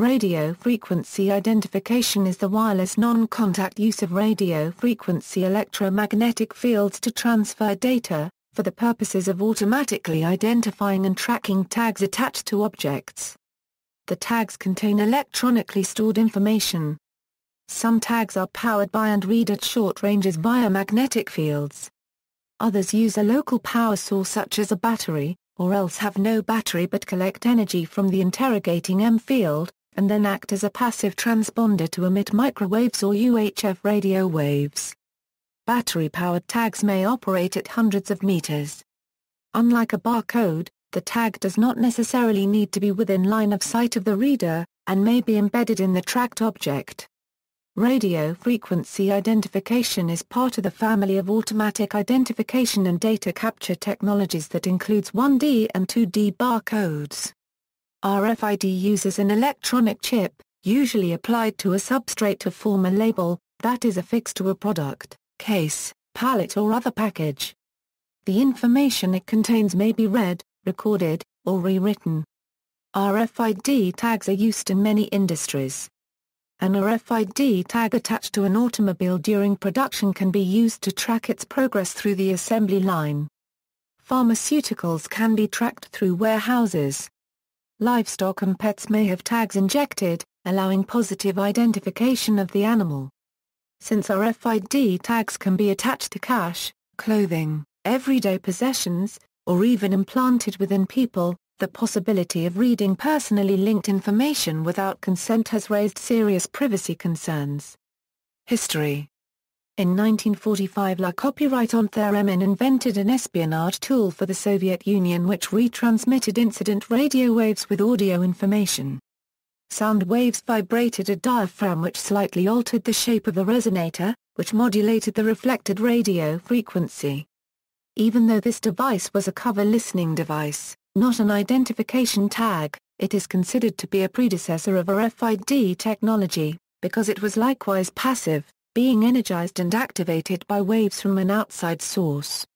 Radio frequency identification is the wireless non-contact use of radio frequency electromagnetic fields to transfer data, for the purposes of automatically identifying and tracking tags attached to objects. The tags contain electronically stored information. Some tags are powered by and read at short ranges via magnetic fields. Others use a local power source such as a battery, or else have no battery but collect energy from the interrogating EM field, and then act as a passive transponder to emit microwaves or UHF radio waves. Battery-powered tags may operate at hundreds of meters. Unlike a barcode, the tag does not necessarily need to be within line of sight of the reader, and may be embedded in the tracked object. Radio frequency identification is part of the family of automatic identification and data capture technologies that includes 1D and 2D barcodes. RFID uses an electronic chip, usually applied to a substrate to form a label, that is affixed to a product, case, pallet or other package. The information it contains may be read, recorded, or rewritten. RFID tags are used in many industries. An RFID tag attached to an automobile during production can be used to track its progress through the assembly line. Pharmaceuticals can be tracked through warehouses. Livestock and pets may have tags injected, allowing positive identification of the animal. Since RFID tags can be attached to cash, clothing, everyday possessions, or even implanted within people, the possibility of reading personally linked information without consent has raised serious privacy concerns. History In 1945 La Copyright on Theremin invented an espionage tool for the Soviet Union which retransmitted incident radio waves with audio information. Sound waves vibrated a diaphragm which slightly altered the shape of the resonator, which modulated the reflected radio frequency. Even though this device was a cover listening device, not an identification tag, it is considered to be a predecessor of RFID technology, because it was likewise passive, being energized and activated by waves from an outside source.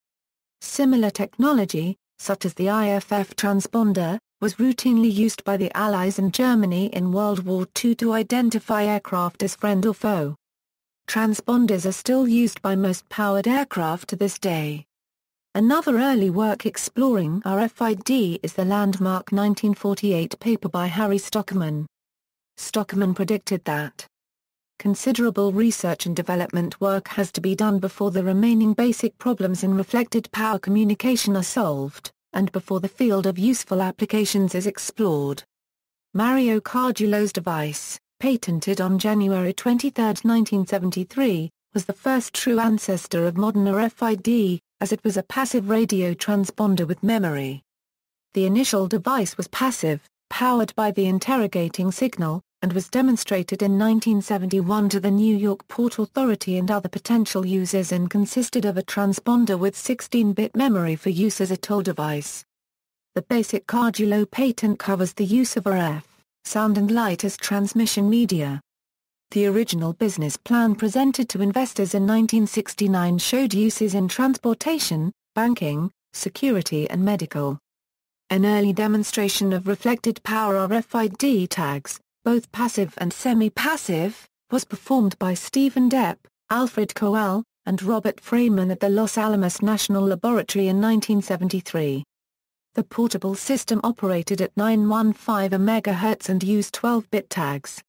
Similar technology, such as the IFF transponder, was routinely used by the Allies and Germany in World War II to identify aircraft as friend or foe. Transponders are still used by most powered aircraft to this day. Another early work exploring RFID is the landmark 1948 paper by Harry Stockman. Stockman predicted that considerable research and development work has to be done before the remaining basic problems in reflected power communication are solved, and before the field of useful applications is explored. Mario Cardullo's device, patented on January 23, 1973, was the first true ancestor of modern RFID, as it was a passive radio transponder with memory. The initial device was passive, powered by the interrogating signal, and was demonstrated in 1971 to the New York Port Authority and other potential users and consisted of a transponder with 16-bit memory for use as a toll device. The basic Cardullo patent covers the use of RF, sound and light as transmission media. The original business plan presented to investors in 1969 showed uses in transportation, banking, security and medical. An early demonstration of reflected power RFID tags, both passive and semi-passive, was performed by Steven Depp, Alfred Koelle, and Robert Freeman at the Los Alamos National Laboratory in 1973. The portable system operated at 915 MHz and used 12-bit tags.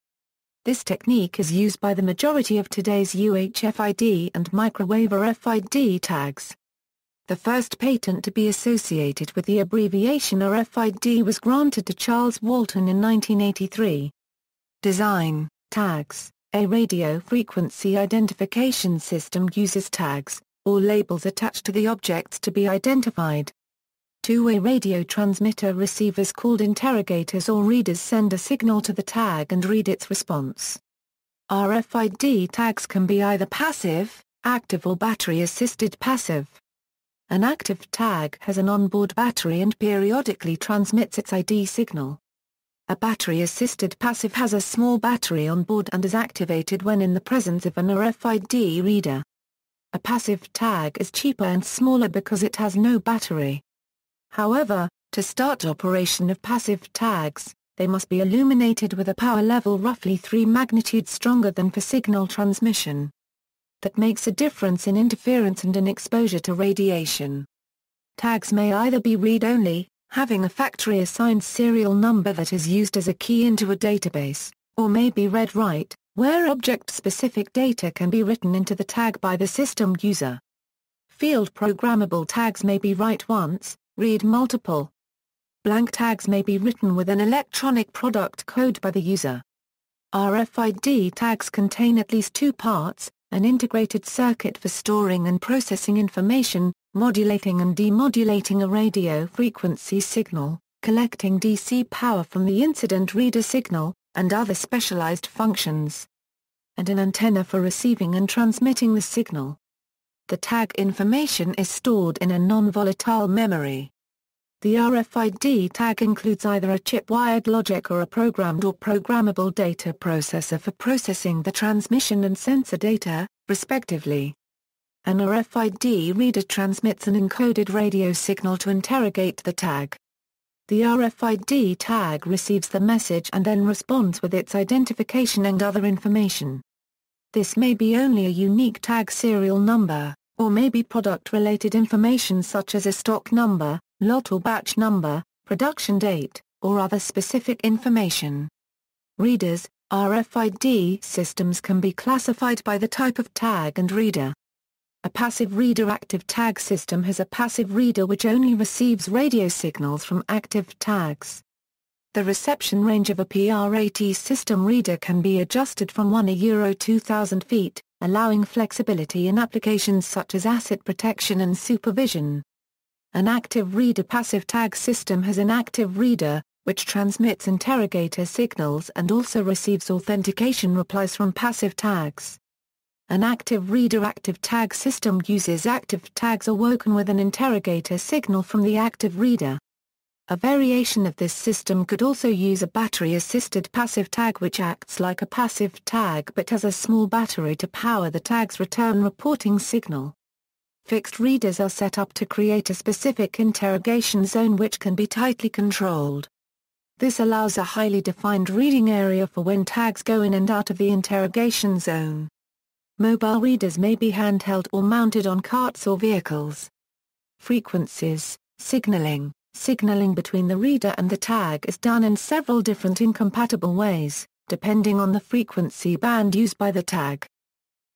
This technique is used by the majority of today's UHF-ID and microwave RFID tags. The first patent to be associated with the abbreviation RFID was granted to Charles Walton in 1983. Design, tags, a radio frequency identification system uses tags, or labels attached to the objects to be identified. Two-way radio transmitter receivers called interrogators or readers send a signal to the tag and read its response. RFID tags can be either passive, active or battery-assisted passive. An active tag has an onboard battery and periodically transmits its ID signal. A battery-assisted passive has a small battery on board and is activated when in the presence of an RFID reader. A passive tag is cheaper and smaller because it has no battery. However, to start operation of passive tags, they must be illuminated with a power level roughly 3 magnitudes stronger than for signal transmission. That makes a difference in interference and in exposure to radiation. Tags may either be read-only, having a factory-assigned serial number that is used as a key into a database, or may be read-write, where object-specific data can be written into the tag by the system user. Field programmable tags may be write once, read multiple, Blank tags may be written with an electronic product code by the user. RFID tags contain at least two parts, an integrated circuit for storing and processing information, modulating and demodulating a radio frequency signal, collecting DC power from the incident reader signal, and other specialized functions. And an antenna for receiving and transmitting the signal. The tag information is stored in a non-volatile memory. The RFID tag includes either a chip-wired logic or a programmed or programmable data processor for processing the transmission and sensor data, respectively. An RFID reader transmits an encoded radio signal to interrogate the tag. The RFID tag receives the message and then responds with its identification and other information. This may be only a unique tag serial number, or may be product-related information such as a stock number, lot or batch number, production date, or other specific information. Readers, RFID systems can be classified by the type of tag and reader. A passive reader active tag system has a passive reader which only receives radio signals from active tags. The reception range of a PRAT system reader can be adjusted from 1 a Euro 2000 feet, allowing flexibility in applications such as asset protection and supervision. An active reader passive tag system has an active reader, which transmits interrogator signals and also receives authentication replies from passive tags. An active reader active tag system uses active tags awoken with an interrogator signal from the active reader. A variation of this system could also use a battery-assisted passive tag which acts like a passive tag but has a small battery to power the tag's return reporting signal. Fixed readers are set up to create a specific interrogation zone which can be tightly controlled. This allows a highly defined reading area for when tags go in and out of the interrogation zone. Mobile readers may be handheld or mounted on carts or vehicles. Frequencies, signaling, signaling between the reader and the tag is done in several different incompatible ways, depending on the frequency band used by the tag.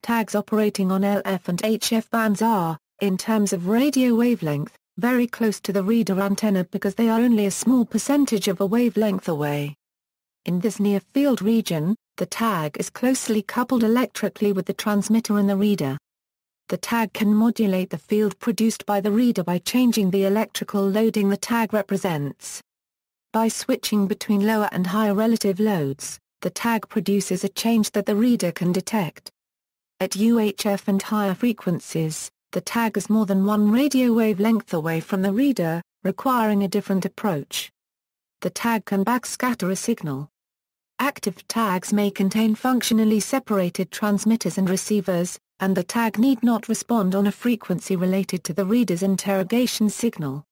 Tags operating on LF and HF bands are, in terms of radio wavelength, very close to the reader antenna because they are only a small percentage of a wavelength away. In this near-field region, the tag is closely coupled electrically with the transmitter and the reader. The tag can modulate the field produced by the reader by changing the electrical loading the tag represents. By switching between lower and higher relative loads, the tag produces a change that the reader can detect. At UHF and higher frequencies, the tag is more than one radio wavelength away from the reader, requiring a different approach. The tag can backscatter a signal. Active tags may contain functionally separated transmitters and receivers, and the tag need not respond on a frequency related to the reader's interrogation signal.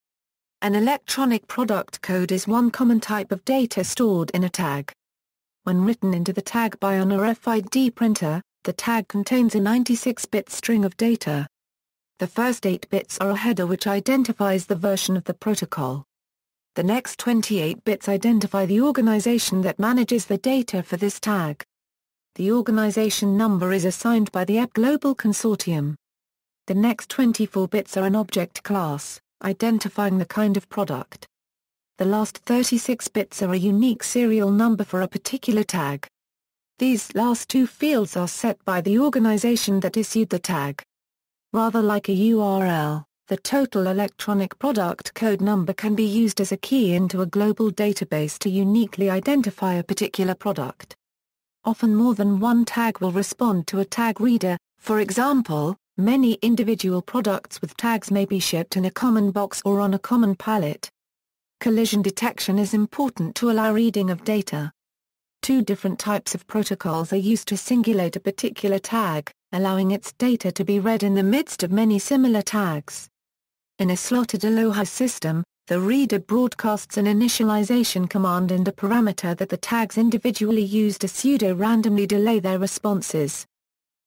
An electronic product code is one common type of data stored in a tag. When written into the tag by an RFID printer, the tag contains a 96-bit string of data. The first 8 bits are a header which identifies the version of the protocol. The next 28 bits identify the organization that manages the data for this tag. The organization number is assigned by the EPCglobal Consortium. The next 24 bits are an object class, identifying the kind of product. The last 36 bits are a unique serial number for a particular tag. These last two fields are set by the organization that issued the tag. Rather like a URL, the total electronic product code number can be used as a key into a global database to uniquely identify a particular product. Often more than one tag will respond to a tag reader, for example, many individual products with tags may be shipped in a common box or on a common pallet. Collision detection is important to allow reading of data. Two different types of protocols are used to singulate a particular tag, allowing its data to be read in the midst of many similar tags. In a slotted Aloha system, the reader broadcasts an initialization command and a parameter that the tags individually use to pseudo-randomly delay their responses.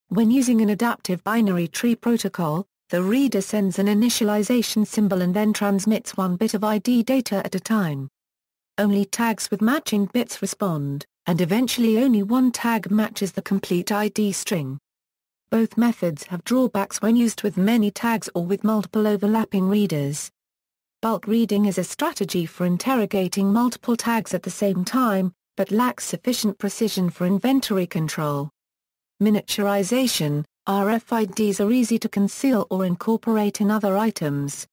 When using an adaptive binary tree protocol, the reader sends an initialization symbol and then transmits one bit of ID data at a time. Only tags with matching bits respond, and eventually only one tag matches the complete ID string. Both methods have drawbacks when used with many tags or with multiple overlapping readers. Bulk reading is a strategy for interrogating multiple tags at the same time, but lacks sufficient precision for inventory control. Miniaturization RFIDs are easy to conceal or incorporate in other items.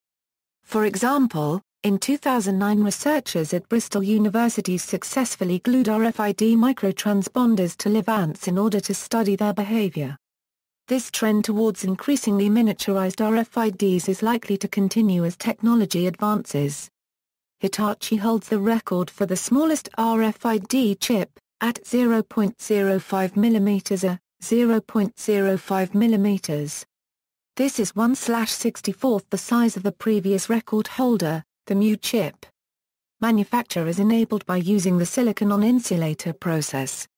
For example, in 2009 researchers at Bristol University successfully glued RFID microtransponders to live ants in order to study their behavior. This trend towards increasingly miniaturized RFIDs is likely to continue as technology advances. Hitachi holds the record for the smallest RFID chip, at 0.05 mm a 0.05 mm. This is 1 64th the size of the previous record holder, the Mu chip. Manufacture is enabled by using the silicon-on-insulator process.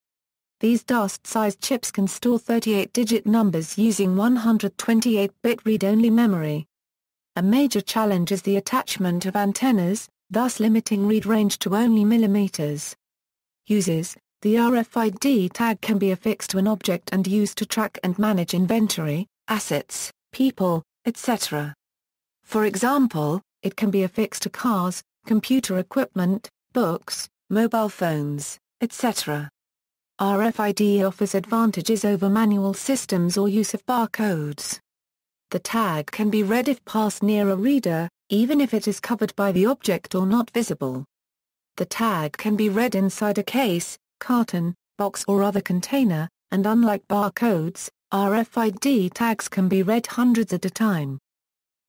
These dust-sized chips can store 38-digit numbers using 128-bit read-only memory. A major challenge is the attachment of antennas, thus limiting read range to only millimeters. Uses the RFID tag can be affixed to an object and used to track and manage inventory, assets, people, etc. For example, it can be affixed to cars, computer equipment, books, mobile phones, etc. RFID offers advantages over manual systems or use of barcodes. The tag can be read if passed near a reader, even if it is covered by the object or not visible. The tag can be read inside a case, carton, box or other container, and unlike barcodes, RFID tags can be read hundreds at a time.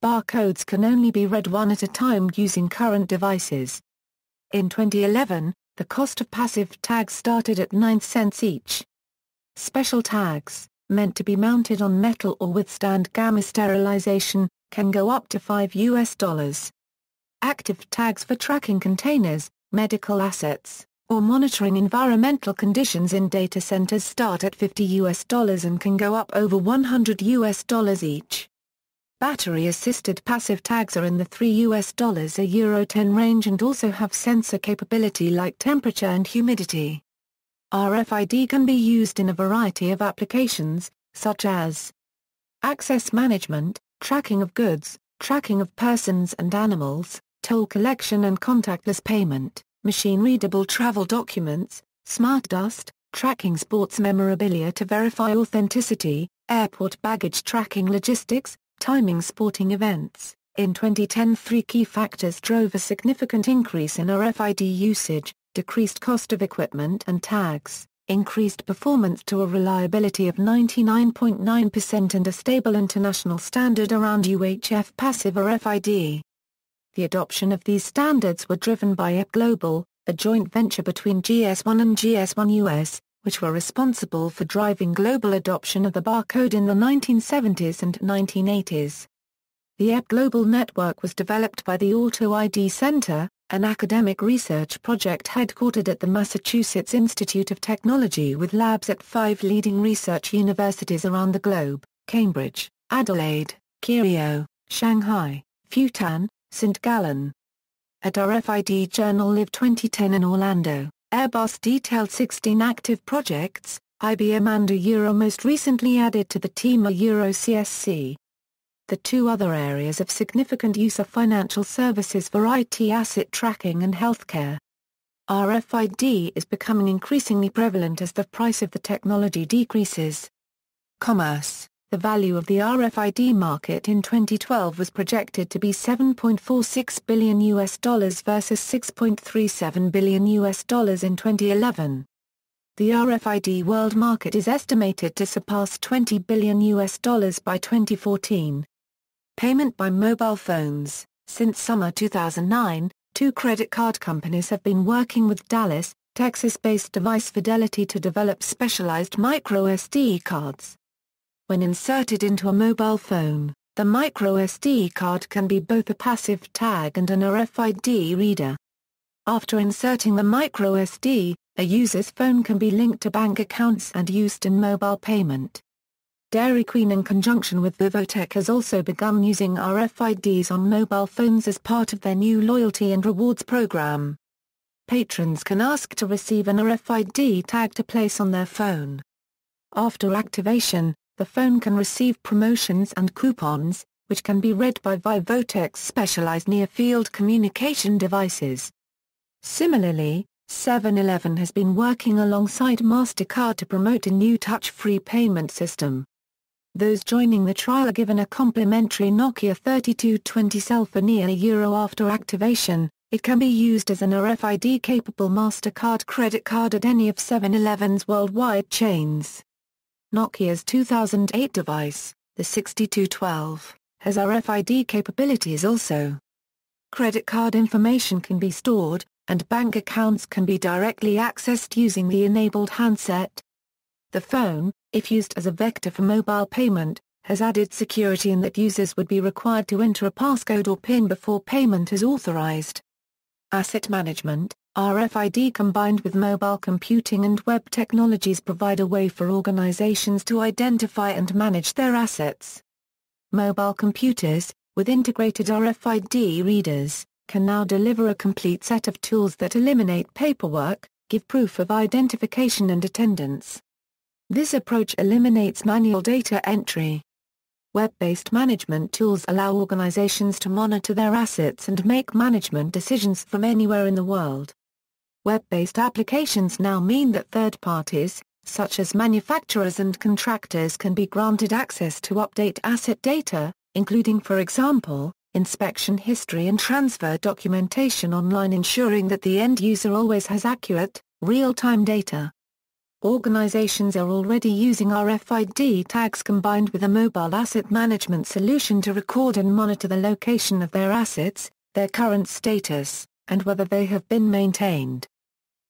Barcodes can only be read one at a time using current devices. In 2011, the cost of passive tags started at 9 cents each. Special tags, meant to be mounted on metal or withstand gamma sterilization, can go up to 5 US dollars. Active tags for tracking containers, medical assets, or monitoring environmental conditions in data centers start at 50 US dollars and can go up over 100 US dollars each. Battery-assisted passive tags are in the 3 US dollars a Euro 10 range and also have sensor capability like temperature and humidity. RFID can be used in a variety of applications, such as access management, tracking of goods, tracking of persons and animals, toll collection and contactless payment machine-readable travel documents, smart dust, tracking sports memorabilia to verify authenticity, airport baggage tracking logistics, timing sporting events. In 2010 three key factors drove a significant increase in RFID usage, decreased cost of equipment and tags, increased performance to a reliability of 99.9% and a stable international standard around UHF passive RFID. The adoption of these standards were driven by EP Global, a joint venture between GS1 and GS1 US, which were responsible for driving global adoption of the barcode in the 1970s and 1980s. The EPCglobal Network was developed by the Auto ID Center, an academic research project headquartered at the Massachusetts Institute of Technology with labs at five leading research universities around the globe, Cambridge, Adelaide, Keio, Shanghai, Fudan, St. Gallen. At RFID Journal Live 2010 in Orlando, Airbus detailed 16 active projects, IBM and a Euro most recently added to the team a Euro CSC. The two other areas of significant use are financial services for IT asset tracking and healthcare. RFID is becoming increasingly prevalent as the price of the technology decreases. Commerce the value of the RFID market in 2012 was projected to be 7.46 billion US dollars versus 6.37 billion US dollars in 2011. The RFID world market is estimated to surpass 20 billion US dollars by 2014. Payment by mobile phones Since summer 2009, two credit card companies have been working with Dallas, Texas-based Device Fidelity to develop specialized microSD cards when inserted into a mobile phone, the microSD card can be both a passive tag and an RFID reader. After inserting the microSD, a user's phone can be linked to bank accounts and used in mobile payment. Dairy Queen in conjunction with Vivotech has also begun using RFIDs on mobile phones as part of their new loyalty and rewards program. Patrons can ask to receive an RFID tag to place on their phone. After activation, the phone can receive promotions and coupons, which can be read by Vivotech's specialized near-field communication devices. Similarly, 7-Eleven has been working alongside MasterCard to promote a new touch-free payment system. Those joining the trial are given a complimentary Nokia 3220 cell for near a euro after activation. It can be used as an RFID-capable MasterCard credit card at any of 7-Eleven's worldwide chains. Nokia's 2008 device, the 6212, has RFID capabilities also. Credit card information can be stored, and bank accounts can be directly accessed using the enabled handset. The phone, if used as a vector for mobile payment, has added security in that users would be required to enter a passcode or PIN before payment is authorized. Asset management, RFID combined with mobile computing and web technologies provide a way for organizations to identify and manage their assets. Mobile computers, with integrated RFID readers, can now deliver a complete set of tools that eliminate paperwork, give proof of identification and attendance. This approach eliminates manual data entry. Web-based management tools allow organizations to monitor their assets and make management decisions from anywhere in the world. Web-based applications now mean that third parties, such as manufacturers and contractors can be granted access to update asset data, including for example, inspection history and transfer documentation online ensuring that the end user always has accurate, real-time data. Organizations are already using RFID tags combined with a mobile asset management solution to record and monitor the location of their assets, their current status, and whether they have been maintained.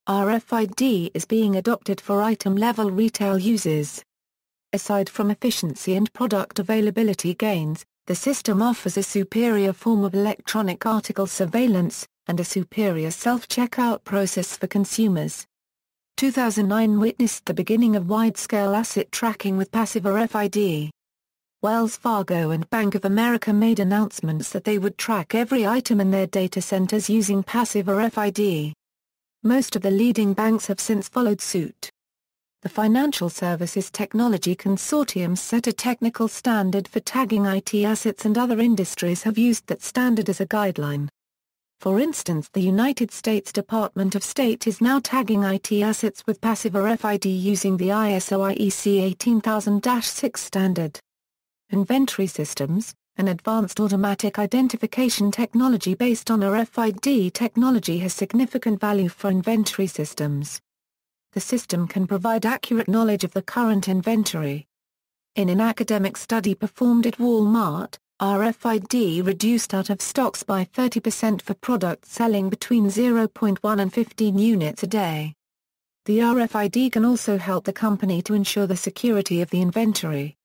RFID is being adopted for item-level retail uses. Aside from efficiency and product availability gains, the system offers a superior form of electronic article surveillance, and a superior self-checkout process for consumers. 2009 witnessed the beginning of wide-scale asset tracking with passive RFID. Wells Fargo and Bank of America made announcements that they would track every item in their data centers using passive RFID. Most of the leading banks have since followed suit. The Financial Services Technology Consortium set a technical standard for tagging IT assets and other industries have used that standard as a guideline. For instance the United States Department of State is now tagging IT assets with passive RFID using the ISO IEC 18000-6 standard. Inventory systems, an advanced automatic identification technology based on RFID technology has significant value for inventory systems. The system can provide accurate knowledge of the current inventory. In an academic study performed at Walmart, RFID reduced out of stocks by 30% for products selling between 0.1 and 15 units a day. The RFID can also help the company to ensure the security of the inventory.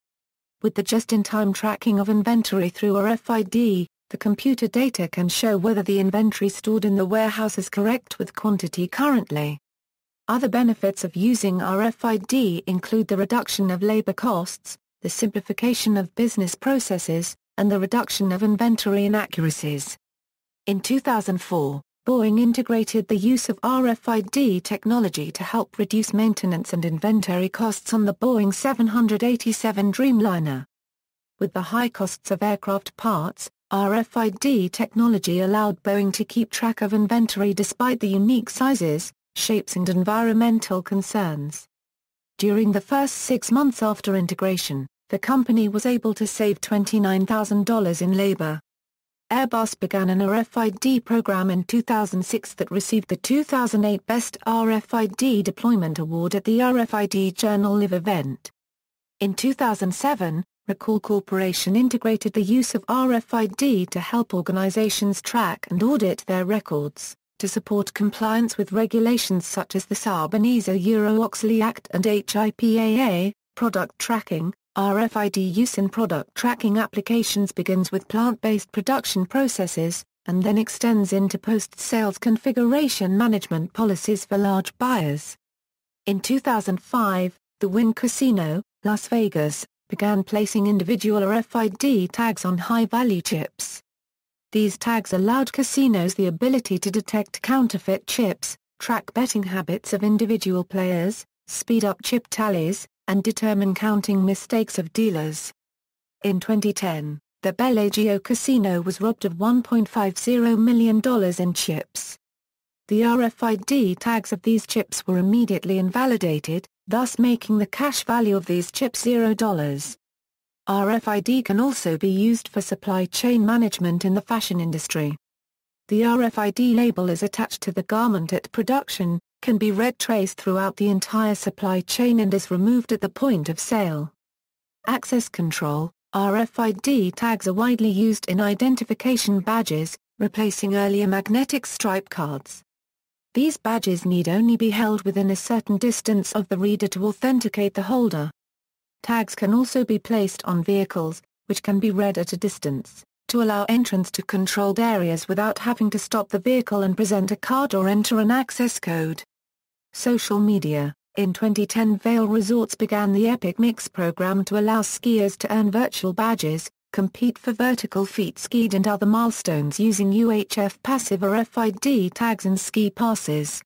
With the just-in-time tracking of inventory through RFID, the computer data can show whether the inventory stored in the warehouse is correct with quantity currently. Other benefits of using RFID include the reduction of labor costs, the simplification of business processes, and the reduction of inventory inaccuracies. In 2004, Boeing integrated the use of RFID technology to help reduce maintenance and inventory costs on the Boeing 787 Dreamliner. With the high costs of aircraft parts, RFID technology allowed Boeing to keep track of inventory despite the unique sizes, shapes and environmental concerns. During the first six months after integration, the company was able to save $29,000 in labor, Airbus began an RFID program in 2006 that received the 2008 Best RFID Deployment Award at the RFID Journal Live event. In 2007, Recall Corporation integrated the use of RFID to help organizations track and audit their records, to support compliance with regulations such as the Sarbanes-Oxley Act and HIPAA, product tracking, RFID use in product tracking applications begins with plant-based production processes, and then extends into post-sales configuration management policies for large buyers. In 2005, the Wynn Casino, Las Vegas, began placing individual RFID tags on high-value chips. These tags allowed casinos the ability to detect counterfeit chips, track betting habits of individual players, speed up chip tallies, and determine counting mistakes of dealers. In 2010, the Bellagio Casino was robbed of $1.50 million in chips. The RFID tags of these chips were immediately invalidated, thus making the cash value of these chips $0. RFID can also be used for supply chain management in the fashion industry. The RFID label is attached to the garment at production, can be read traced throughout the entire supply chain and is removed at the point of sale. Access control RFID tags are widely used in identification badges, replacing earlier magnetic stripe cards. These badges need only be held within a certain distance of the reader to authenticate the holder. Tags can also be placed on vehicles, which can be read at a distance, to allow entrance to controlled areas without having to stop the vehicle and present a card or enter an access code. Social media In 2010 Vail Resorts began the Epic Mix program to allow skiers to earn virtual badges, compete for vertical feet skied and other milestones using UHF passive or RFID tags and ski passes.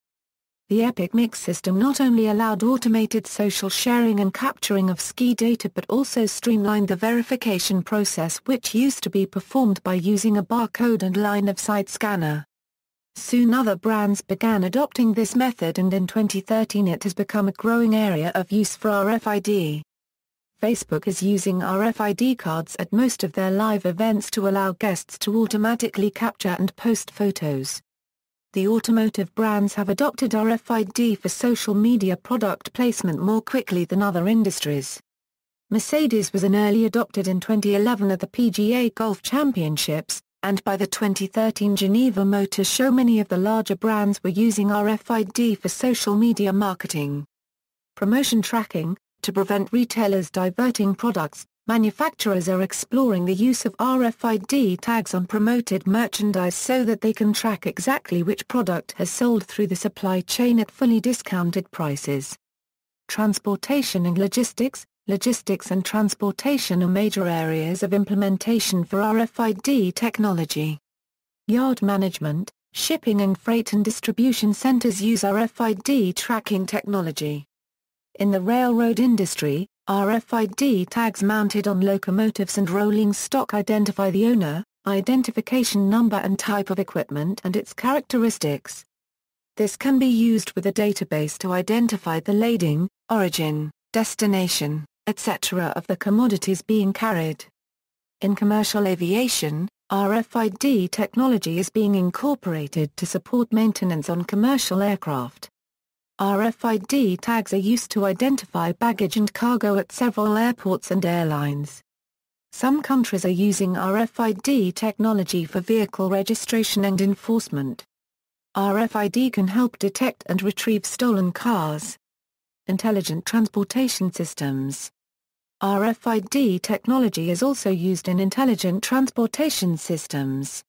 The Epic Mix system not only allowed automated social sharing and capturing of ski data but also streamlined the verification process which used to be performed by using a barcode and line-of-sight scanner. Soon other brands began adopting this method and in 2013 it has become a growing area of use for RFID. Facebook is using RFID cards at most of their live events to allow guests to automatically capture and post photos. The automotive brands have adopted RFID for social media product placement more quickly than other industries. Mercedes was an early adopted in 2011 at the PGA Golf Championships, and by the 2013 Geneva Motor Show many of the larger brands were using RFID for social media marketing. Promotion tracking, to prevent retailers diverting products, manufacturers are exploring the use of RFID tags on promoted merchandise so that they can track exactly which product has sold through the supply chain at fully discounted prices. Transportation and logistics Logistics and transportation are major areas of implementation for RFID technology. Yard management, shipping and freight and distribution centers use RFID tracking technology. In the railroad industry, RFID tags mounted on locomotives and rolling stock identify the owner, identification number and type of equipment and its characteristics. This can be used with a database to identify the lading, origin, destination, etc. of the commodities being carried. In commercial aviation, RFID technology is being incorporated to support maintenance on commercial aircraft. RFID tags are used to identify baggage and cargo at several airports and airlines. Some countries are using RFID technology for vehicle registration and enforcement. RFID can help detect and retrieve stolen cars. Intelligent Transportation Systems RFID technology is also used in intelligent transportation systems.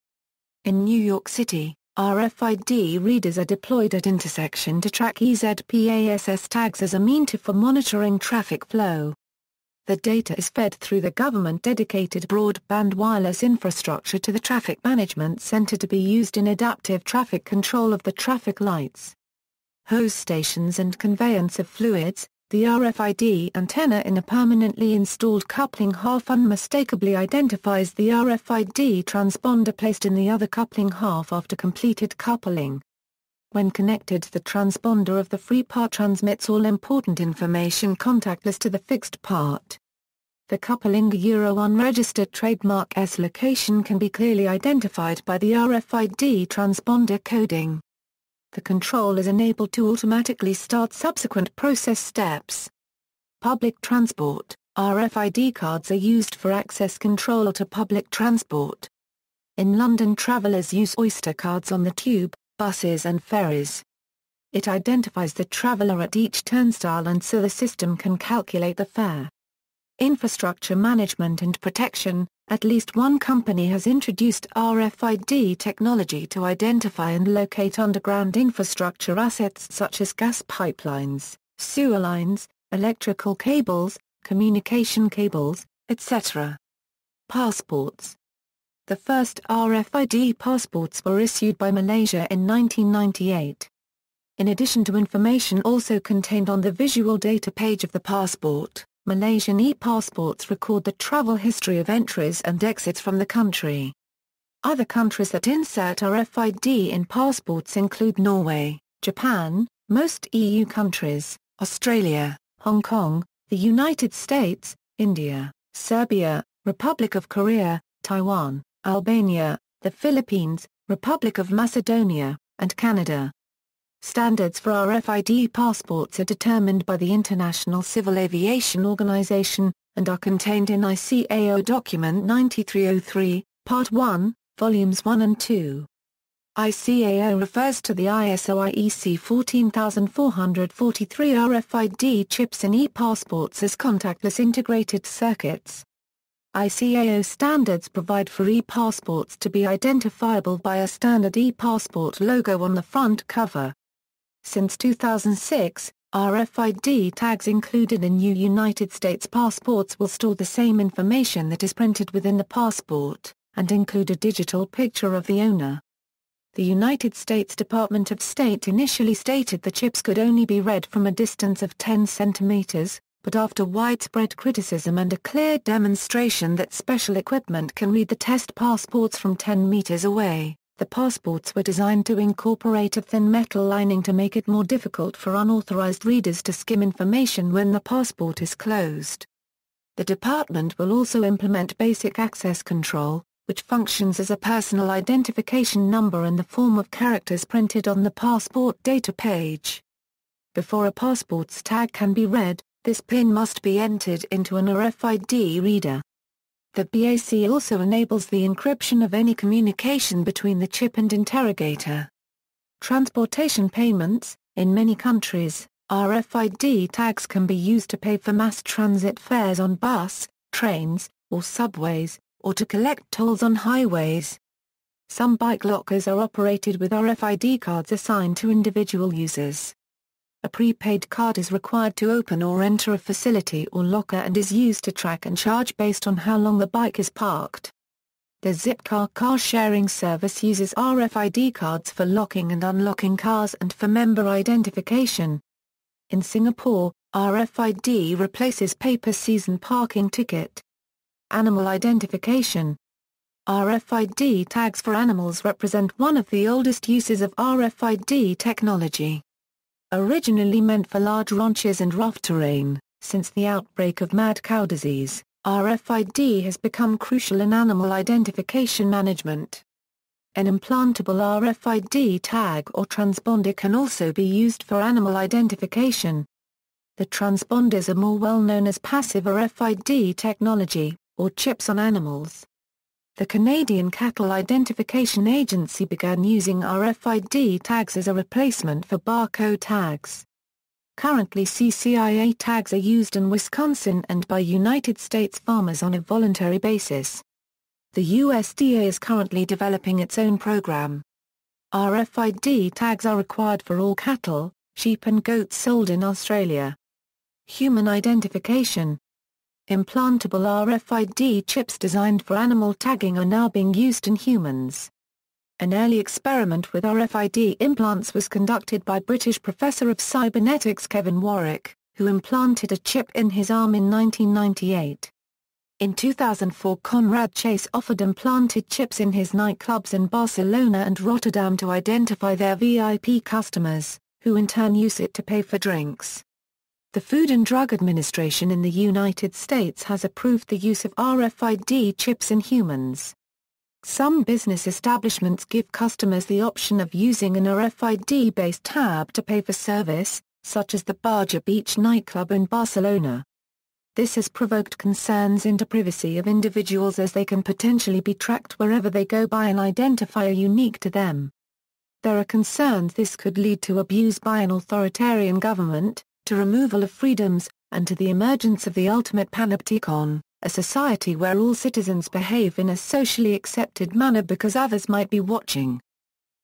In New York City, RFID readers are deployed at intersection to track EZPASS tags as a mean to for monitoring traffic flow. The data is fed through the government-dedicated broadband wireless infrastructure to the Traffic Management Center to be used in adaptive traffic control of the traffic lights. Hose stations and conveyance of fluids, the RFID antenna in a permanently installed coupling half unmistakably identifies the RFID transponder placed in the other coupling half after completed coupling. When connected the transponder of the free part transmits all important information contactless to the fixed part. The coupling Euro unregistered trademark S location can be clearly identified by the RFID transponder coding the control is enabled to automatically start subsequent process steps. Public transport, RFID cards are used for access control to public transport. In London travellers use Oyster cards on the tube, buses and ferries. It identifies the traveller at each turnstile and so the system can calculate the fare. infrastructure management and protection, at least one company has introduced RFID technology to identify and locate underground infrastructure assets such as gas pipelines, sewer lines, electrical cables, communication cables, etc. Passports The first RFID passports were issued by Malaysia in 1998. In addition to information also contained on the visual data page of the passport, Malaysian e-passports record the travel history of entries and exits from the country. Other countries that insert RFID in passports include Norway, Japan, most EU countries, Australia, Hong Kong, the United States, India, Serbia, Republic of Korea, Taiwan, Albania, the Philippines, Republic of Macedonia, and Canada. Standards for RFID passports are determined by the International Civil Aviation Organization, and are contained in ICAO Document 9303, Part 1, Volumes 1 and 2. ICAO refers to the ISO IEC 14443 RFID chips in e-passports as contactless integrated circuits. ICAO standards provide for e-passports to be identifiable by a standard e-passport logo on the front cover. Since 2006, RFID tags included in new United States passports will store the same information that is printed within the passport, and include a digital picture of the owner. The United States Department of State initially stated the chips could only be read from a distance of 10 centimeters, but after widespread criticism and a clear demonstration that special equipment can read the test passports from 10 meters away, the passports were designed to incorporate a thin metal lining to make it more difficult for unauthorized readers to skim information when the passport is closed. The department will also implement basic access control, which functions as a personal identification number in the form of characters printed on the passport data page. Before a passport's tag can be read, this PIN must be entered into an RFID reader. The BAC also enables the encryption of any communication between the chip and interrogator. Transportation payments In many countries, RFID tags can be used to pay for mass transit fares on bus, trains, or subways, or to collect tolls on highways. Some bike lockers are operated with RFID cards assigned to individual users. A prepaid card is required to open or enter a facility or locker and is used to track and charge based on how long the bike is parked. The Zipcar car sharing service uses RFID cards for locking and unlocking cars and for member identification. In Singapore, RFID replaces paper season parking ticket. Animal identification. RFID tags for animals represent one of the oldest uses of RFID technology. Originally meant for large ranches and rough terrain, since the outbreak of mad cow disease, RFID has become crucial in animal identification management. An implantable RFID tag or transponder can also be used for animal identification. The transponders are more well known as passive RFID technology, or chips on animals the Canadian Cattle Identification Agency began using RFID tags as a replacement for barcode tags. Currently CCIA tags are used in Wisconsin and by United States farmers on a voluntary basis. The USDA is currently developing its own program. RFID tags are required for all cattle, sheep and goats sold in Australia. Human identification Implantable RFID chips designed for animal tagging are now being used in humans. An early experiment with RFID implants was conducted by British professor of cybernetics Kevin Warwick, who implanted a chip in his arm in 1998. In 2004 Conrad Chase offered implanted chips in his nightclubs in Barcelona and Rotterdam to identify their VIP customers, who in turn use it to pay for drinks. The Food and Drug Administration in the United States has approved the use of RFID chips in humans. Some business establishments give customers the option of using an RFID-based tab to pay for service, such as the Baja Beach nightclub in Barcelona. This has provoked concerns into privacy of individuals as they can potentially be tracked wherever they go by an identifier unique to them. There are concerns this could lead to abuse by an authoritarian government, to removal of freedoms, and to the emergence of the ultimate panopticon, a society where all citizens behave in a socially accepted manner because others might be watching.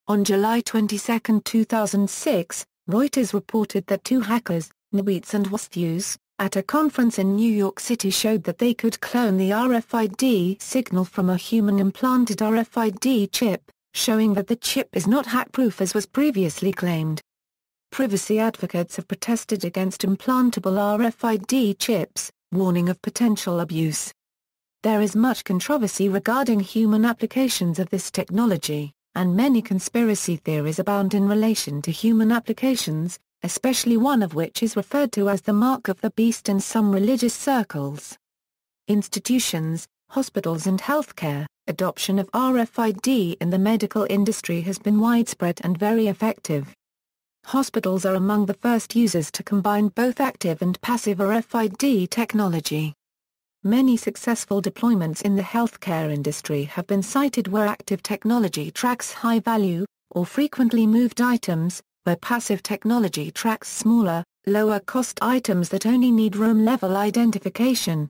On July 22, 2006, Reuters reported that two hackers, Newitz and Westhues, at a conference in New York City showed that they could clone the RFID signal from a human-implanted RFID chip, showing that the chip is not hack-proof as was previously claimed. Privacy advocates have protested against implantable RFID chips, warning of potential abuse. There is much controversy regarding human applications of this technology and many conspiracy theories abound in relation to human applications, especially one of which is referred to as the mark of the beast in some religious circles. Institutions, hospitals and healthcare, adoption of RFID in the medical industry has been widespread and very effective. Hospitals are among the first users to combine both active and passive RFID technology. Many successful deployments in the healthcare industry have been cited where active technology tracks high-value, or frequently moved items, where passive technology tracks smaller, lower-cost items that only need room-level identification.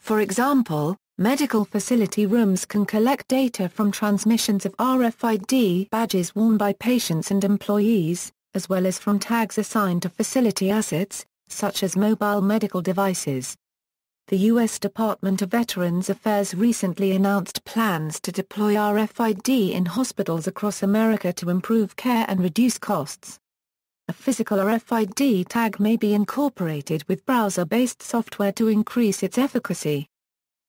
For example, medical facility rooms can collect data from transmissions of RFID badges worn by patients and employees, as well as from tags assigned to facility assets, such as mobile medical devices. The U.S. Department of Veterans Affairs recently announced plans to deploy RFID in hospitals across America to improve care and reduce costs. A physical RFID tag may be incorporated with browser-based software to increase its efficacy.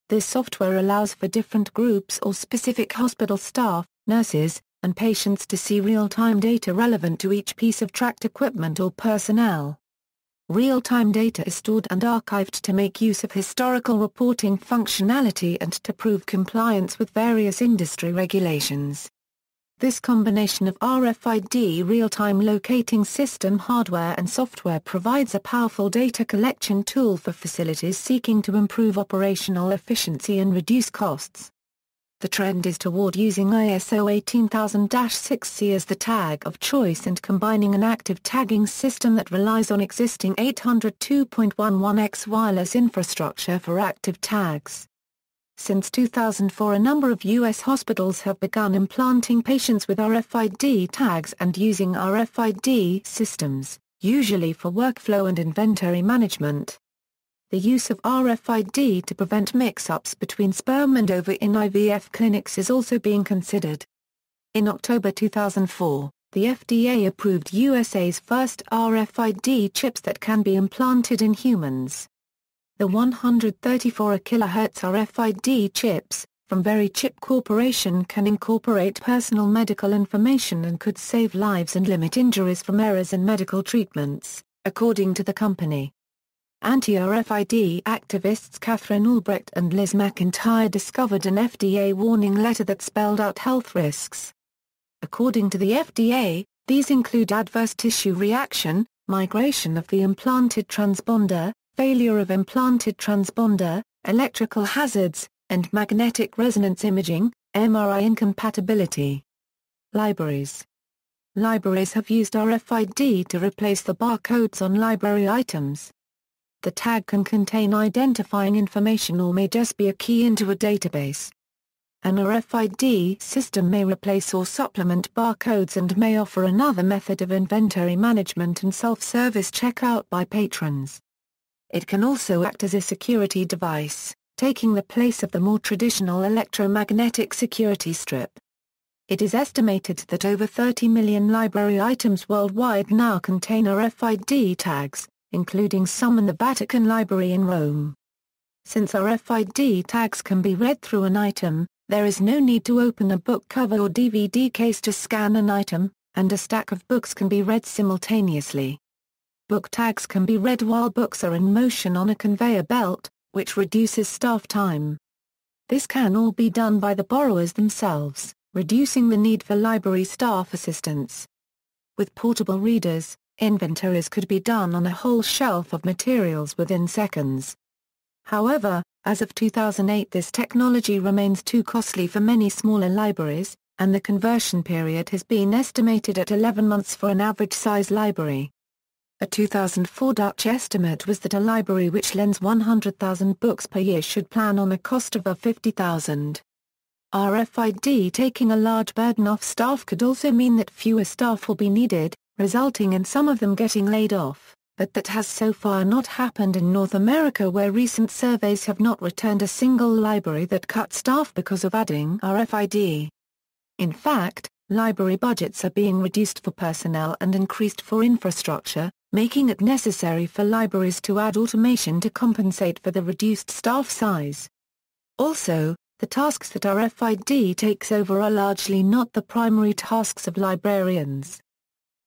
This software allows for different groups or specific hospital staff, nurses, and patients to see real-time data relevant to each piece of tracked equipment or personnel. Real-time data is stored and archived to make use of historical reporting functionality and to prove compliance with various industry regulations. This combination of RFID real-time locating system hardware and software provides a powerful data collection tool for facilities seeking to improve operational efficiency and reduce costs. The trend is toward using ISO 18000-6C as the tag of choice and combining an active tagging system that relies on existing 802.11x wireless infrastructure for active tags. Since 2004 a number of U.S. hospitals have begun implanting patients with RFID tags and using RFID systems, usually for workflow and inventory management. The use of RFID to prevent mix-ups between sperm and ova in IVF clinics is also being considered. In October 2004, the FDA approved USA's first RFID chips that can be implanted in humans. The 134 kHz RFID chips, from VeriChip Corporation can incorporate personal medical information and could save lives and limit injuries from errors in medical treatments, according to the company. Anti-RFID activists Katherine Albrecht and Liz McIntyre discovered an FDA warning letter that spelled out health risks. According to the FDA, these include adverse tissue reaction, migration of the implanted transponder, failure of implanted transponder, electrical hazards, and magnetic resonance imaging, MRI incompatibility. Libraries Libraries have used RFID to replace the barcodes on library items. The tag can contain identifying information or may just be a key into a database. An RFID system may replace or supplement barcodes and may offer another method of inventory management and self-service checkout by patrons. It can also act as a security device, taking the place of the more traditional electromagnetic security strip. It is estimated that over 30 million library items worldwide now contain RFID tags, including some in the Vatican Library in Rome. Since RFID tags can be read through an item, there is no need to open a book cover or DVD case to scan an item, and a stack of books can be read simultaneously. Book tags can be read while books are in motion on a conveyor belt, which reduces staff time. This can all be done by the borrowers themselves, reducing the need for library staff assistance. With portable readers, Inventories could be done on a whole shelf of materials within seconds. However, as of 2008 this technology remains too costly for many smaller libraries, and the conversion period has been estimated at 11 months for an average-size library. A 2004 Dutch estimate was that a library which lends 100,000 books per year should plan on a cost of a 50,000. RFID taking a large burden off staff could also mean that fewer staff will be needed, resulting in some of them getting laid off, but that has so far not happened in North America where recent surveys have not returned a single library that cut staff because of adding RFID. In fact, library budgets are being reduced for personnel and increased for infrastructure, making it necessary for libraries to add automation to compensate for the reduced staff size. Also, the tasks that RFID takes over are largely not the primary tasks of librarians.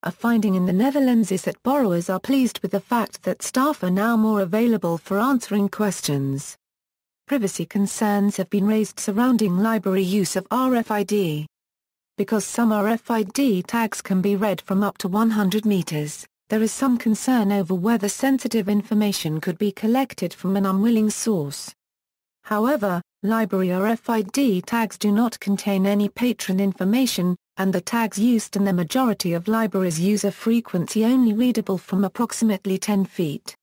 A finding in the Netherlands is that borrowers are pleased with the fact that staff are now more available for answering questions. Privacy concerns have been raised surrounding library use of RFID. Because some RFID tags can be read from up to 100 meters, there is some concern over whether sensitive information could be collected from an unwilling source. However, library RFID tags do not contain any patron information, and the tags used in the majority of libraries use a frequency only readable from approximately 10 feet.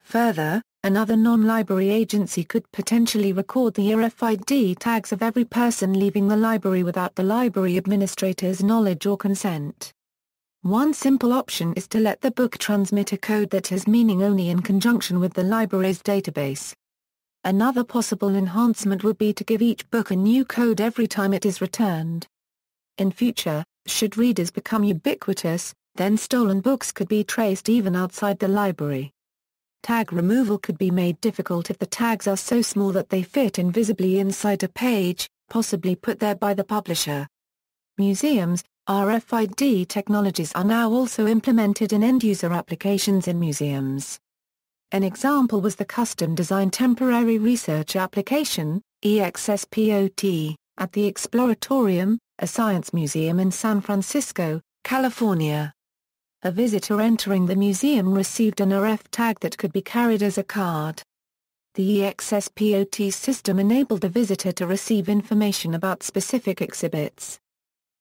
Further, another non-library agency could potentially record the RFID tags of every person leaving the library without the library administrator's knowledge or consent. One simple option is to let the book transmit a code that has meaning only in conjunction with the library's database. Another possible enhancement would be to give each book a new code every time it is returned. In future, should readers become ubiquitous, then stolen books could be traced even outside the library. Tag removal could be made difficult if the tags are so small that they fit invisibly inside a page, possibly put there by the publisher. Museums, RFID technologies are now also implemented in end-user applications in museums. An example was the custom-designed temporary research application, EXSPOT, at the Exploratorium, a science museum in San Francisco, California. A visitor entering the museum received an RF tag that could be carried as a card. The EXSPOT system enabled the visitor to receive information about specific exhibits.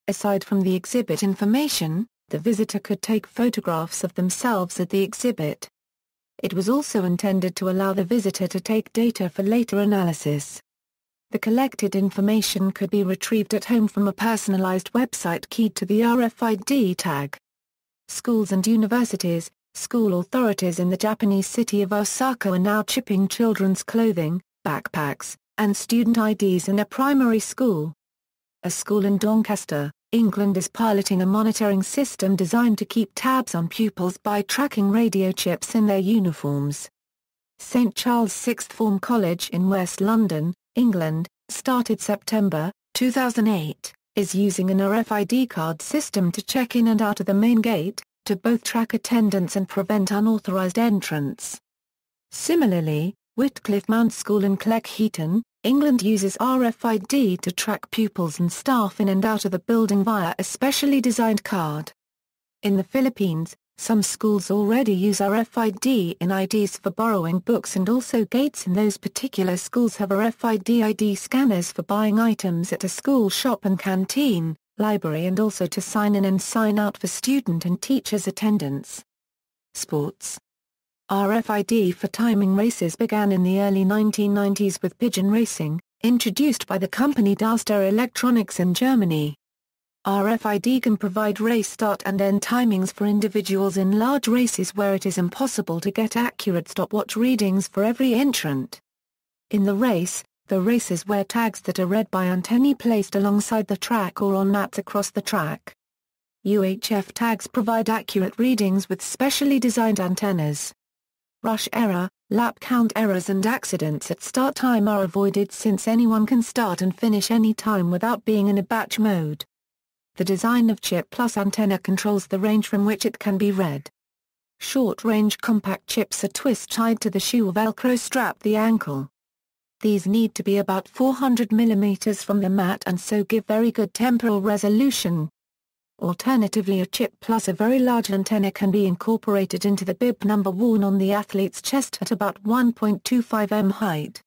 Aside from the exhibit information, the visitor could take photographs of themselves at the exhibit. It was also intended to allow the visitor to take data for later analysis. The collected information could be retrieved at home from a personalized website keyed to the RFID tag. Schools and universities, school authorities in the Japanese city of Osaka are now chipping children's clothing, backpacks, and student IDs in a primary school. A school in Doncaster, England is piloting a monitoring system designed to keep tabs on pupils by tracking radio chips in their uniforms. St Charles Sixth Form College in West London, England, started September 2008, is using an RFID card system to check in and out of the main gate, to both track attendance and prevent unauthorized entrance. Similarly, Whitcliffe Mount School in Cleckheaton, England uses RFID to track pupils and staff in and out of the building via a specially designed card. In the Philippines, some schools already use RFID in IDs for borrowing books and also gates in those particular schools have RFID ID scanners for buying items at a school shop and canteen, library and also to sign in and sign out for student and teachers' attendance. Sports RFID for timing races began in the early 1990s with pigeon racing, introduced by the company Deister Electronics in Germany. RFID can provide race start and end timings for individuals in large races where it is impossible to get accurate stopwatch readings for every entrant. In the race, the races wear tags that are read by antennae placed alongside the track or on mats across the track. UHF tags provide accurate readings with specially designed antennas. Rush error, lap count errors and accidents at start time are avoided since anyone can start and finish any time without being in a batch mode. The design of chip plus antenna controls the range from which it can be read. Short-range compact chips are twist tied to the shoe velcro strap the ankle. These need to be about 400 mm from the mat and so give very good temporal resolution. Alternatively a chip plus a very large antenna can be incorporated into the bib number worn on the athlete's chest at about 1.25 m height.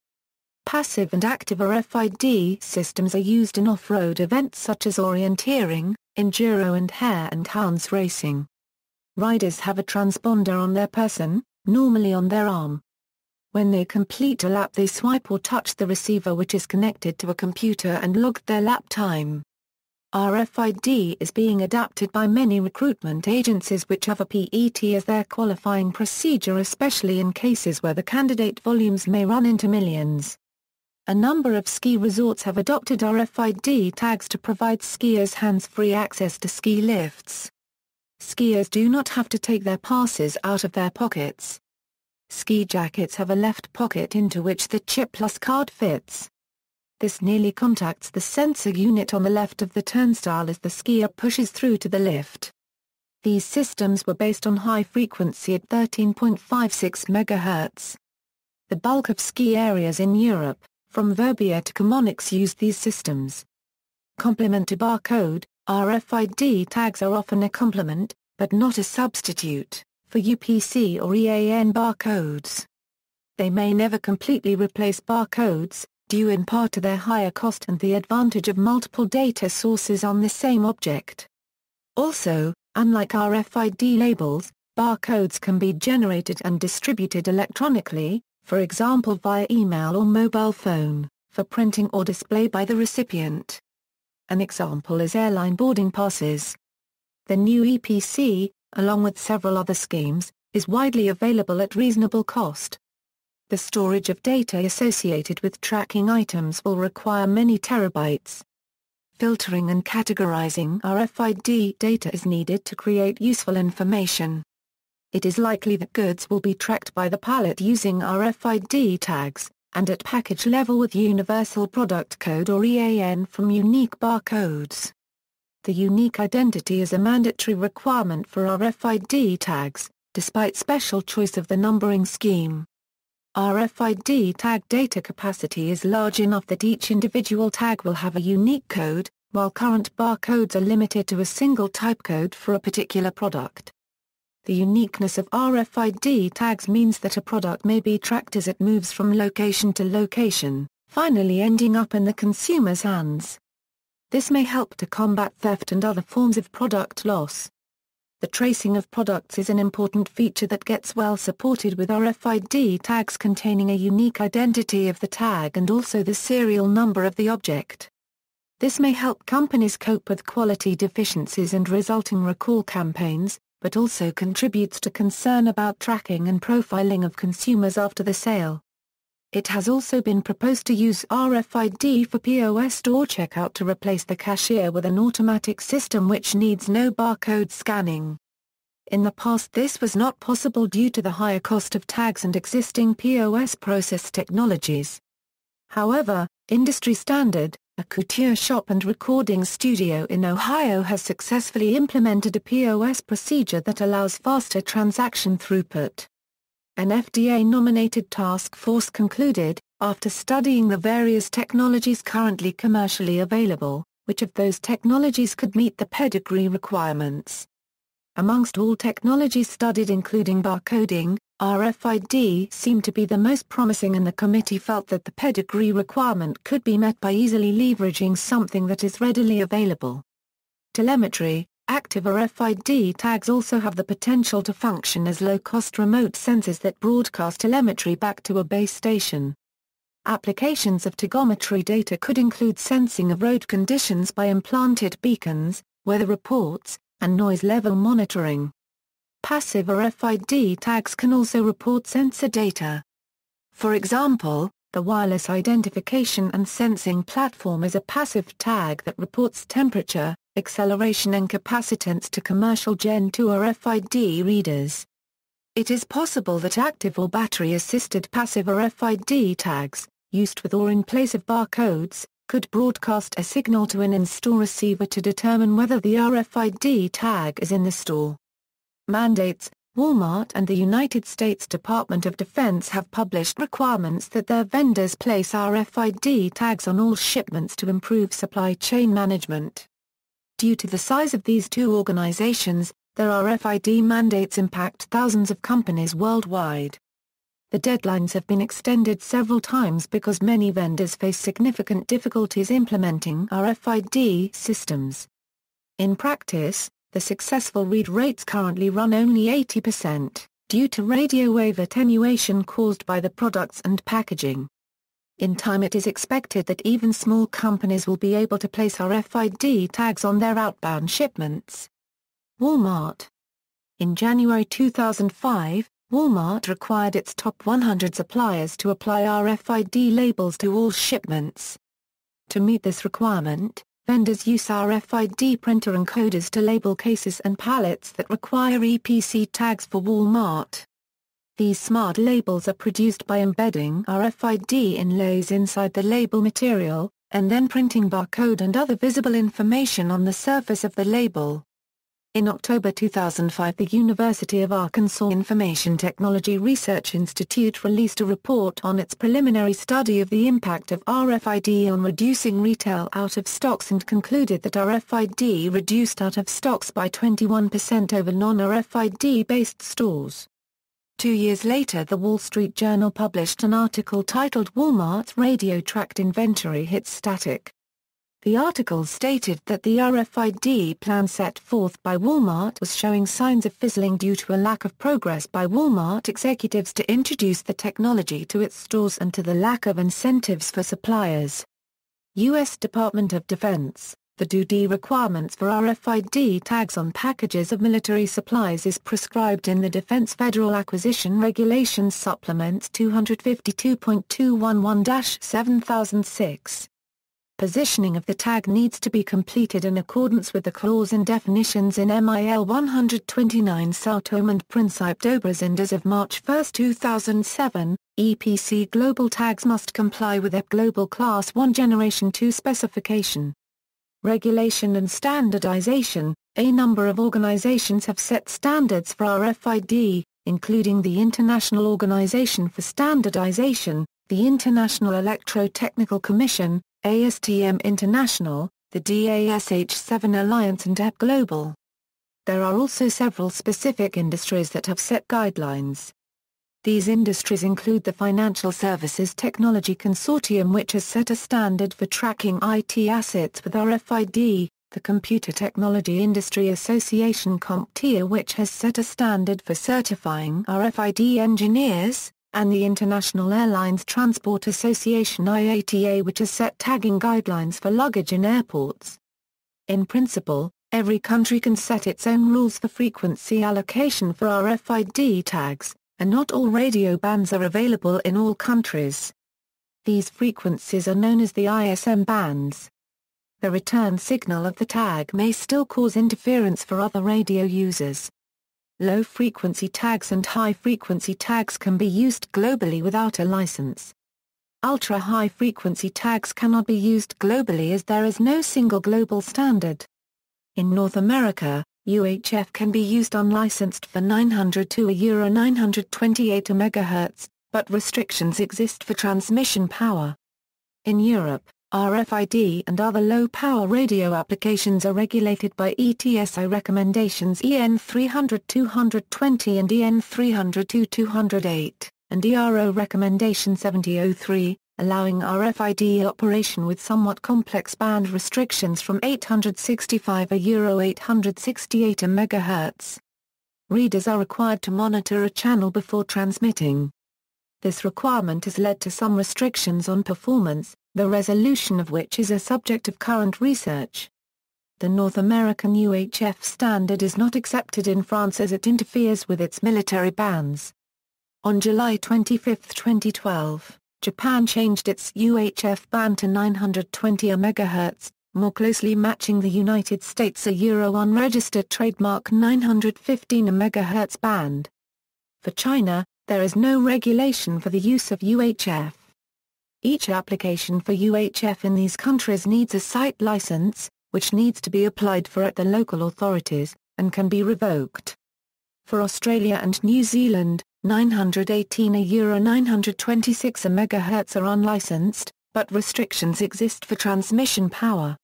Passive and active RFID systems are used in off-road events such as orienteering, enduro and hare and hounds racing. riders have a transponder on their person, normally on their arm. When they complete a lap they swipe or touch the receiver which is connected to a computer and log their lap time. RFID is being adapted by many recruitment agencies which have a PET as their qualifying procedure especially in cases where the candidate volumes may run into millions. A number of ski resorts have adopted RFID tags to provide skiers hands-free access to ski lifts. Skiers do not have to take their passes out of their pockets. Ski jackets have a left pocket into which the Chip Plus card fits. This nearly contacts the sensor unit on the left of the turnstile as the skier pushes through to the lift. These systems were based on high frequency at 13.56 MHz. The bulk of ski areas in Europe, from Verbier to Chamonix use these systems. Complement to barcode, RFID tags are often a complement, but not a substitute, for UPC or EAN barcodes. They may never completely replace barcodes, due in part to their higher cost and the advantage of multiple data sources on the same object. Also, unlike RFID labels, barcodes can be generated and distributed electronically, for example via email or mobile phone, for printing or display by the recipient. An example is airline boarding passes. The new EPC, along with several other schemes, is widely available at reasonable cost. The storage of data associated with tracking items will require many terabytes. Filtering and categorizing RFID data is needed to create useful information. It is likely that goods will be tracked by the pallet using RFID tags, and at package level with Universal Product Code or EAN from unique barcodes. The unique identity is a mandatory requirement for RFID tags, despite special choice of the numbering scheme. RFID tag data capacity is large enough that each individual tag will have a unique code, while current barcodes are limited to a single type code for a particular product. The uniqueness of RFID tags means that a product may be tracked as it moves from location to location, finally ending up in the consumer's hands. This may help to combat theft and other forms of product loss. The tracing of products is an important feature that gets well supported with RFID tags containing a unique identity of the tag and also the serial number of the object. This may help companies cope with quality deficiencies and resulting recall campaigns, but also contributes to concern about tracking and profiling of consumers after the sale. It has also been proposed to use RFID for POS store checkout to replace the cashier with an automatic system which needs no barcode scanning. In the past this was not possible due to the higher cost of tags and existing POS process technologies. However, industry standard, a couture shop and recording studio in Ohio has successfully implemented a POS procedure that allows faster transaction throughput. An FDA-nominated task force concluded, after studying the various technologies currently commercially available, which of those technologies could meet the pedigree requirements. Amongst all technologies studied including barcoding, RFID seemed to be the most promising and the committee felt that the pedigree requirement could be met by easily leveraging something that is readily available. Telemetry, Active RFID tags also have the potential to function as low-cost remote sensors that broadcast telemetry back to a base station. Applications of tagometry data could include sensing of road conditions by implanted beacons, weather reports, and noise level monitoring. Passive RFID tags can also report sensor data. For example, the Wireless Identification and Sensing Platform is a passive tag that reports temperature, acceleration and capacitance to commercial Gen 2 RFID readers. It is possible that active or battery-assisted passive RFID tags, used with or in place of barcodes, could broadcast a signal to an in-store receiver to determine whether the RFID tag is in the store. Mandates Walmart and the United States Department of Defense have published requirements that their vendors place RFID tags on all shipments to improve supply chain management. Due to the size of these two organizations, their RFID mandates impact thousands of companies worldwide. The deadlines have been extended several times because many vendors face significant difficulties implementing RFID systems. In practice, the successful read rates currently run only 80%, due to radio wave attenuation caused by the products and packaging. In time it is expected that even small companies will be able to place RFID tags on their outbound shipments. Walmart In January 2005, Walmart required its top 100 suppliers to apply RFID labels to all shipments. To meet this requirement, vendors use RFID printer encoders to label cases and pallets that require EPC tags for Walmart. These smart labels are produced by embedding RFID inlays inside the label material, and then printing barcode and other visible information on the surface of the label. In October 2005 the University of Arkansas Information Technology Research Institute released a report on its preliminary study of the impact of RFID on reducing retail out-of-stocks and concluded that RFID reduced out-of-stocks by 21% over non-RFID-based stores. Two years later the Wall Street Journal published an article titled Walmart's Radio Tracked Inventory Hits Static. The article stated that the RFID plan set forth by Walmart was showing signs of fizzling due to a lack of progress by Walmart executives to introduce the technology to its stores and to the lack of incentives for suppliers. U.S. Department of Defense the DoD requirements for RFID tags on packages of military supplies is prescribed in the Defense Federal Acquisition Regulations Supplements 252.211-7006. Positioning of the tag needs to be completed in accordance with the clause and definitions in MIL 129 Sautom and Principe d'Obrazin as of March 1, 2007, EPCglobal tags must comply with EPCglobal Class 1 Generation 2 specification. Regulation and standardization, a number of organizations have set standards for RFID, including the International Organization for Standardization, the International Electrotechnical Commission, ASTM International, the DASH7 Alliance and EPCglobal. There are also several specific industries that have set guidelines. These industries include the Financial Services Technology Consortium which has set a standard for tracking IT assets with RFID, the Computer Technology Industry Association CompTIA which has set a standard for certifying RFID engineers, and the International Airlines Transport Association IATA which has set tagging guidelines for luggage in airports. In principle, every country can set its own rules for frequency allocation for RFID tags, and not all radio bands are available in all countries. These frequencies are known as the ISM bands. The return signal of the tag may still cause interference for other radio users. Low-frequency tags and high-frequency tags can be used globally without a license. Ultra-high-frequency tags cannot be used globally as there is no single global standard. In North America, UHF can be used unlicensed for 900 to a Euro 928 MHz, but restrictions exist for transmission power. In Europe, RFID and other low-power radio applications are regulated by ETSI recommendations EN 300-220 and EN 300-208, and ERO recommendation 7003, allowing RFID operation with somewhat complex band restrictions from 865 a Euro 868 a MHz. Readers are required to monitor a channel before transmitting. This requirement has led to some restrictions on performance, the resolution of which is a subject of current research. The North American UHF standard is not accepted in France as it interferes with its military bands. On July 25, 2012, Japan changed its UHF band to 920 MHz, more closely matching the United States' a Euro unregistered trademark 915 MHz band. For China, there is no regulation for the use of UHF. Each application for UHF in these countries needs a site license, which needs to be applied for at the local authorities, and can be revoked. For Australia and New Zealand, 918 a euro 926 a megahertz are unlicensed, but restrictions exist for transmission power.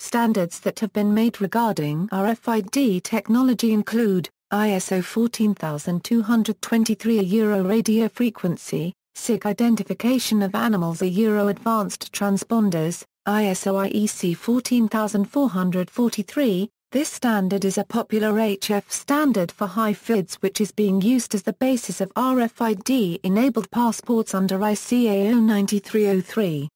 Standards that have been made regarding RFID technology include ISO 14223 a euro radio frequency, SIG identification of animals a euro advanced transponders, ISO IEC 14443, This standard is a popular HF standard for high FIDs which is being used as the basis of RFID-enabled passports under ICAO 9303.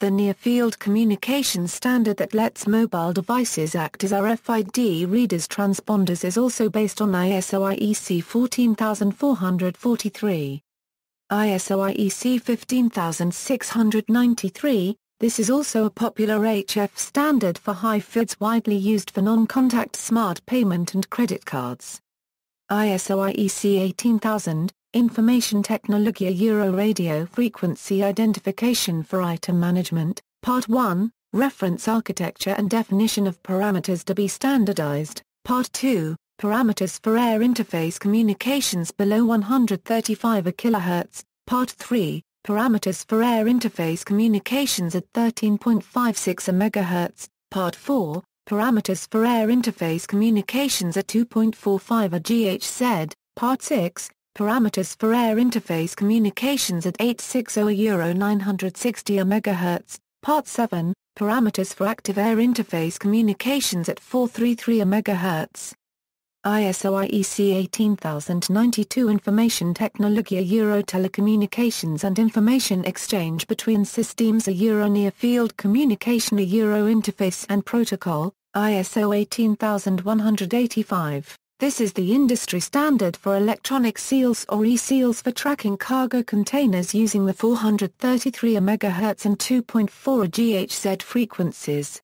The Near-Field Communication Standard that lets mobile devices act as RFID readers transponders is also based on ISO IEC 14443. ISO IEC 15693, this is also a popular HF standard for high fields widely used for non-contact smart payment and credit cards. ISO IEC 18000, Information Technologia Euro Radio Frequency Identification for Item Management, Part 1, Reference Architecture and Definition of Parameters to be Standardized, Part 2, Parameters for Air Interface Communications below 135 kHz, Part 3, Parameters for Air Interface Communications at 13.56 MHz, Part 4, Parameters for Air Interface Communications at 2.45 GHz, Part 6, Parameters for Air Interface Communications at 860 Euro 960 MHz, Part 7, Parameters for Active Air Interface Communications at 433 MHz. ISO IEC 18092 Information Technologia Euro Telecommunications and Information Exchange between Systems a Euro Near Field Communication a Euro Interface and Protocol, ISO 18185. This is the industry standard for electronic seals or e-seals for tracking cargo containers using the 433 MHz and 2.4 GHz frequencies.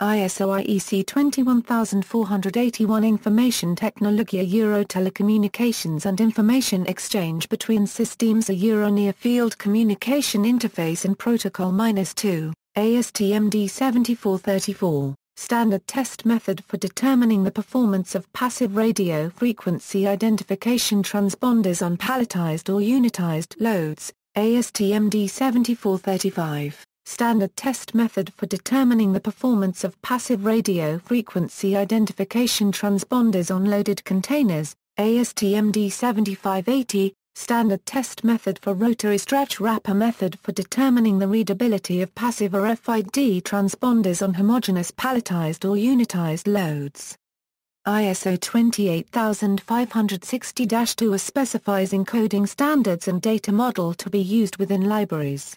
ISO IEC 21481 Information Technologia Euro Telecommunications and Information Exchange between Systems a Euro Near Field Communication Interface and Protocol-2, ASTM D7434. Standard test method for determining the performance of passive radio frequency identification transponders on palletized or unitized loads, ASTM D7435. Standard test method for determining the performance of passive radio frequency identification transponders on loaded containers, ASTM D7580, Standard test method for rotary stretch wrapper method for determining the readability of passive RFID transponders on homogeneous palletized or unitized loads. ISO 28560-2 specifies encoding standards and data model to be used within libraries.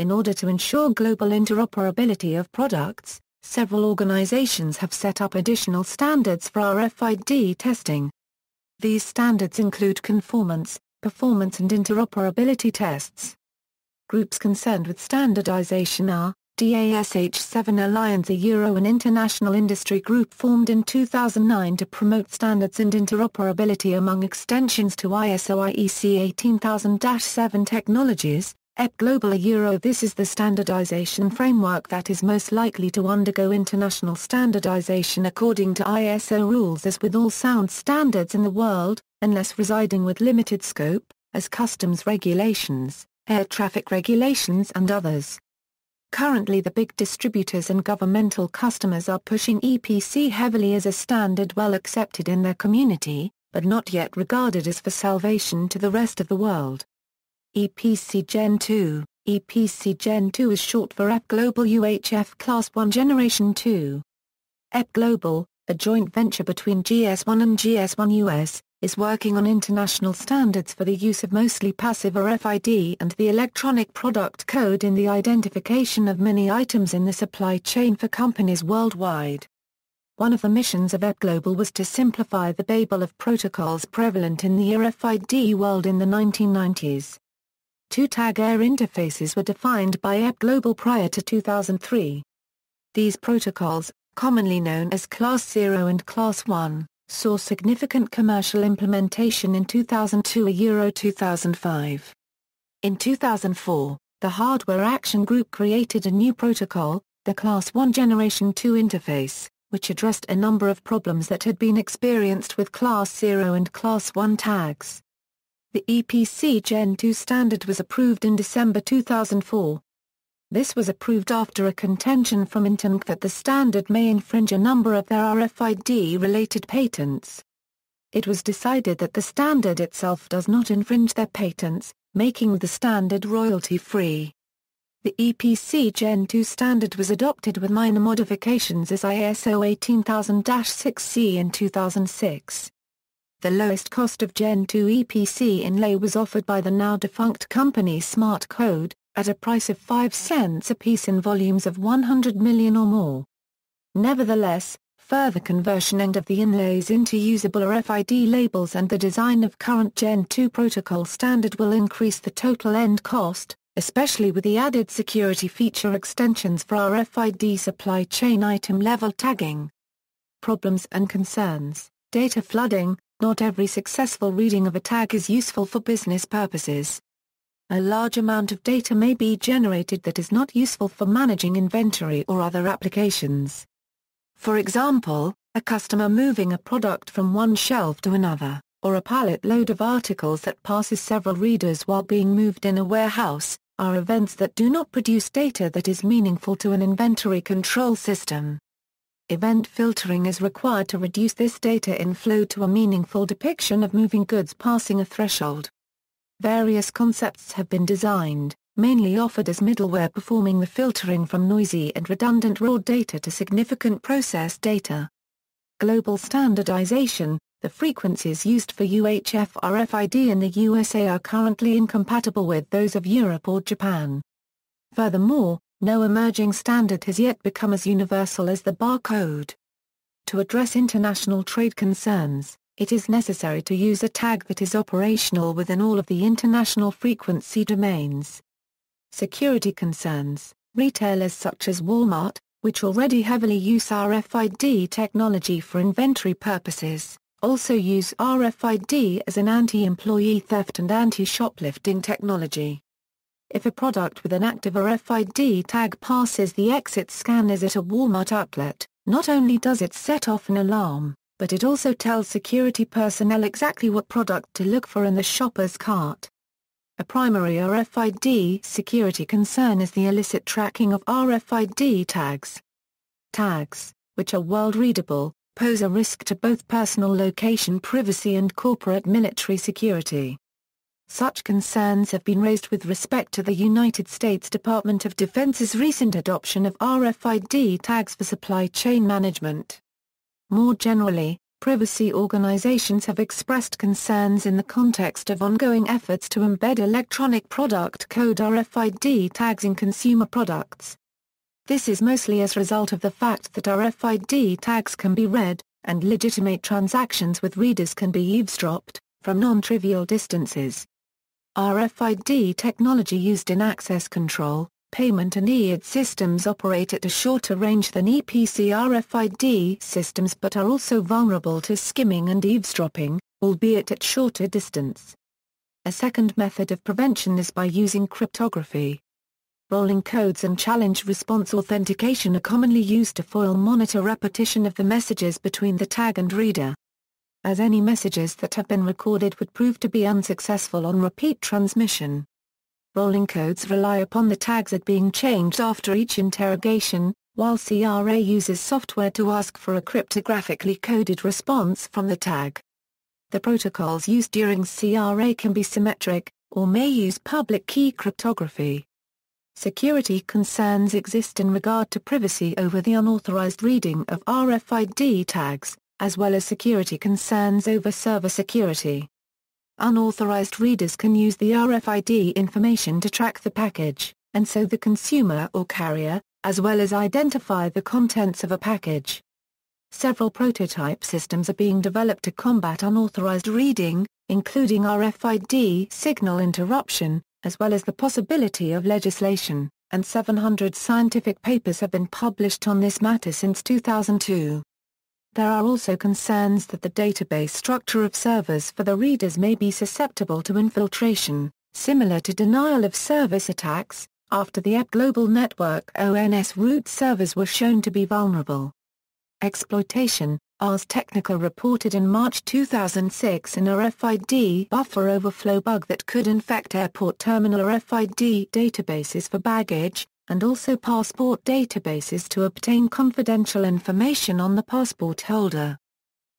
In order to ensure global interoperability of products, several organizations have set up additional standards for RFID testing. These standards include conformance, performance and interoperability tests. Groups concerned with standardization are, DASH7 Alliance a Euro an international industry group formed in 2009 to promote standards and interoperability among extensions to ISO IEC 18000-7 technologies, EPCglobal Euro This is the standardization framework that is most likely to undergo international standardization according to ISO rules as with all sound standards in the world, unless residing with limited scope, as customs regulations, air traffic regulations and others. Currently the big distributors and governmental customers are pushing EPC heavily as a standard well accepted in their community, but not yet regarded as for salvation to the rest of the world. EPC Gen 2 EPC Gen 2 is short for EPCglobal UHF Class 1 Generation 2. EPCglobal, a joint venture between GS1 and GS1 US, is working on international standards for the use of mostly passive RFID and the electronic product code in the identification of many items in the supply chain for companies worldwide. One of the missions of EPCglobal was to simplify the babel of protocols prevalent in the RFID world in the 1990s. Two tag air interfaces were defined by EPCglobal prior to 2003. These protocols, commonly known as Class 0 and Class 1, saw significant commercial implementation in 2002 a Euro 2005. In 2004, the Hardware Action Group created a new protocol, the Class 1 Generation 2 interface, which addressed a number of problems that had been experienced with Class 0 and Class 1 tags. The EPC Gen 2 standard was approved in December 2004, this was approved after a contention from Intermec that the standard may infringe a number of their RFID-related patents. It was decided that the standard itself does not infringe their patents, making the standard royalty-free. the EPC Gen 2 standard was adopted with minor modifications as ISO 18000-6C in 2006. The lowest cost of Gen 2 EPC inlay was offered by the now-defunct company Smart Code, at a price of 5 cents a piece in volumes of 100 million or more. Nevertheless, further conversion and of the inlays into usable RFID labels and the design of current Gen 2 protocol standard will increase the total end cost, especially with the added security feature extensions for our RFID supply chain item level tagging. Problems and concerns, data flooding, not every successful reading of a tag is useful for business purposes. A large amount of data may be generated that is not useful for managing inventory or other applications. For example, a customer moving a product from one shelf to another, or a pallet load of articles that passes several readers while being moved in a warehouse, are events that do not produce data that is meaningful to an inventory control system. Event filtering is required to reduce this data inflow to a meaningful depiction of moving goods passing a threshold. Various concepts have been designed, mainly offered as middleware performing the filtering from noisy and redundant raw data to significant process data. Global standardization, the frequencies used for UHF RFID in the USA are currently incompatible with those of Europe or Japan. Furthermore, no emerging standard has yet become as universal as the barcode. To address international trade concerns, it is necessary to use a tag that is operational within all of the international frequency domains. Security concerns, retailers such as Walmart, which already heavily use RFID technology for inventory purposes, also use RFID as an anti-employee theft and anti-shoplifting technology. If a product with an active RFID tag passes the exit scanners at a Walmart outlet, not only does it set off an alarm, but it also tells security personnel exactly what product to look for in the shopper's cart. A primary RFID security concern is the illicit tracking of RFID tags. Tags, which are world-readable, pose a risk to both personal location privacy and corporate military security. Such concerns have been raised with respect to the United States Department of Defense's recent adoption of RFID tags for supply chain management. More generally, privacy organizations have expressed concerns in the context of ongoing efforts to embed electronic product code RFID tags in consumer products. This is mostly as a result of the fact that RFID tags can be read, and legitimate transactions with readers can be eavesdropped, from non-trivial distances. RFID technology used in access control, payment and EID systems operate at a shorter range than EPC RFID systems but are also vulnerable to skimming and eavesdropping, albeit at shorter distance. A second method of prevention is by using cryptography. Rolling codes and challenge response authentication are commonly used to foil monitor repetition of the messages between the tag and reader. As any messages that have been recorded would prove to be unsuccessful on repeat transmission. Rolling codes rely upon the tags at being changed after each interrogation, while CRA uses software to ask for a cryptographically coded response from the tag. The protocols used during CRA can be symmetric, or may use public key cryptography. Security concerns exist in regard to privacy over the unauthorized reading of RFID tags, as well as security concerns over server security. Unauthorized readers can use the RFID information to track the package, and so the consumer or carrier, as well as identify the contents of a package. Several prototype systems are being developed to combat unauthorized reading, including RFID signal interruption, as well as the possibility of legislation, and 700 scientific papers have been published on this matter since 2002. There are also concerns that the database structure of servers for the readers may be susceptible to infiltration, similar to denial of service attacks, after the EPCglobal Network ONS root servers were shown to be vulnerable. Exploitation, Ars Technica reported in March 2006 an RFID buffer overflow bug that could infect airport terminal RFID databases for baggage, and also passport databases to obtain confidential information on the passport holder.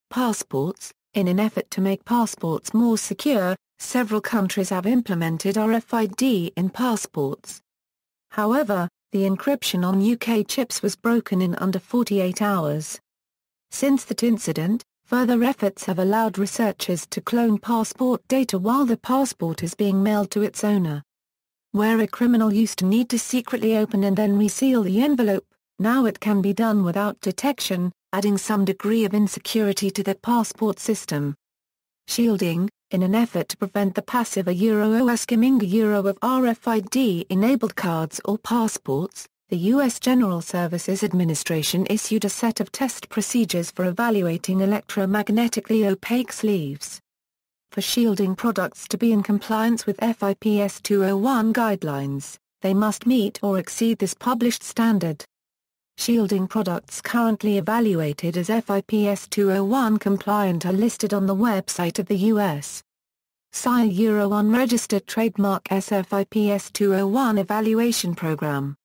Passports In an effort to make passports more secure, several countries have implemented RFID in passports. However, the encryption on UK chips was broken in under 48 hours. Since that incident, further efforts have allowed researchers to clone passport data while the passport is being mailed to its owner. Where a criminal used to need to secretly open and then reseal the envelope, now it can be done without detection, adding some degree of insecurity to the passport system. Shielding, in an effort to prevent the passive a Euro or skimming a Euro of RFID-enabled cards or passports, the U.S. General Services Administration issued a set of test procedures for evaluating electromagnetically opaque sleeves. For shielding products to be in compliance with FIPS 201 guidelines, they must meet or exceed this published standard. Shielding products currently evaluated as FIPS 201 compliant are listed on the website of the U.S. SIA Euro unregistered trademark SFIPS 201 evaluation program.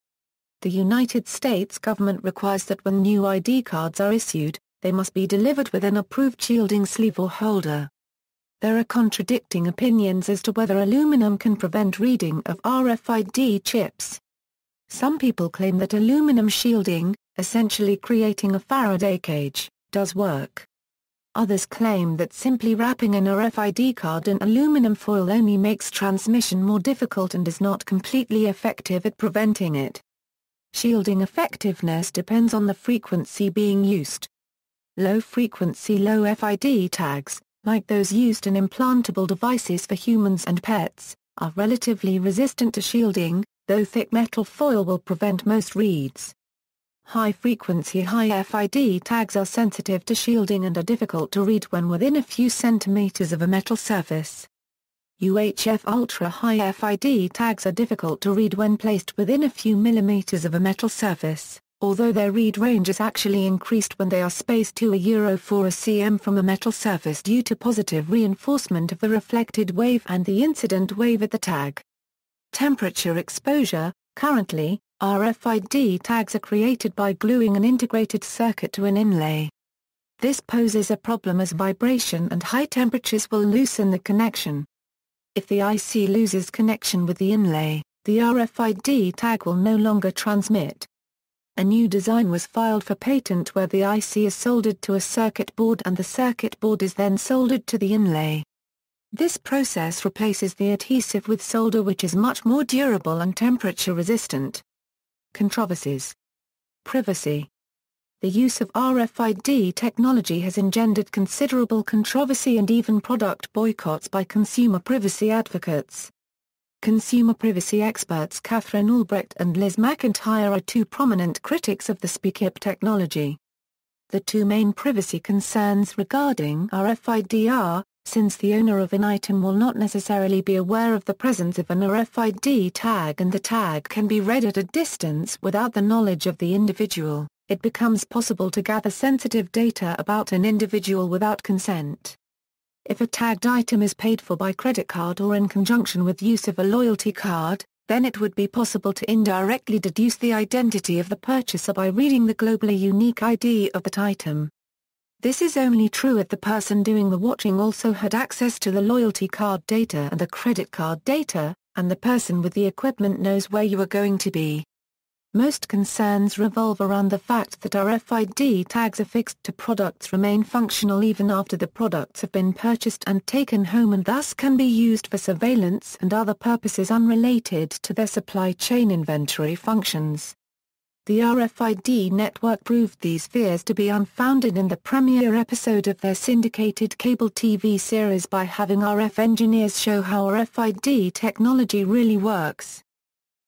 The United States government requires that when new ID cards are issued, they must be delivered with an approved shielding sleeve or holder. There are contradicting opinions as to whether aluminum can prevent reading of RFID chips. Some people claim that aluminum shielding, essentially creating a Faraday cage, does work. Others claim that simply wrapping an RFID card in aluminum foil only makes transmission more difficult and is not completely effective at preventing it. Shielding effectiveness depends on the frequency being used. Low-frequency low FID tags, like those used in implantable devices for humans and pets, are relatively resistant to shielding, though thick metal foil will prevent most reads. High-frequency high FID tags are sensitive to shielding and are difficult to read when within a few centimeters of a metal surface. UHF ultra-high FID tags are difficult to read when placed within a few millimeters of a metal surface, although their read range is actually increased when they are spaced to a Euro 4 a cm from a metal surface due to positive reinforcement of the reflected wave and the incident wave at the tag. Temperature exposure Currently, RFID tags are created by gluing an integrated circuit to an inlay. This poses a problem as vibration and high temperatures will loosen the connection. If the IC loses connection with the inlay, the RFID tag will no longer transmit. A new design was filed for patent where the IC is soldered to a circuit board and the circuit board is then soldered to the inlay. This process replaces the adhesive with solder which is much more durable and temperature resistant. Controversies Privacy The use of RFID technology has engendered considerable controversy and even product boycotts by consumer privacy advocates. Consumer privacy experts Katherine Albrecht and Liz McIntyre are two prominent critics of the spychip technology. The two main privacy concerns regarding RFID are, since the owner of an item will not necessarily be aware of the presence of an RFID tag and the tag can be read at a distance without the knowledge of the individual, it becomes possible to gather sensitive data about an individual without consent. If a tagged item is paid for by credit card or in conjunction with use of a loyalty card, then it would be possible to indirectly deduce the identity of the purchaser by reading the globally unique ID of that item. This is only true if the person doing the watching also had access to the loyalty card data and the credit card data, and the person with the equipment knows where you are going to be. Most concerns revolve around the fact that RFID tags affixed to products remain functional even after the products have been purchased and taken home and thus can be used for surveillance and other purposes unrelated to their supply chain inventory functions. The RFID network proved these fears to be unfounded in the premiere episode of their syndicated cable TV series by having RF engineers show how RFID technology really works.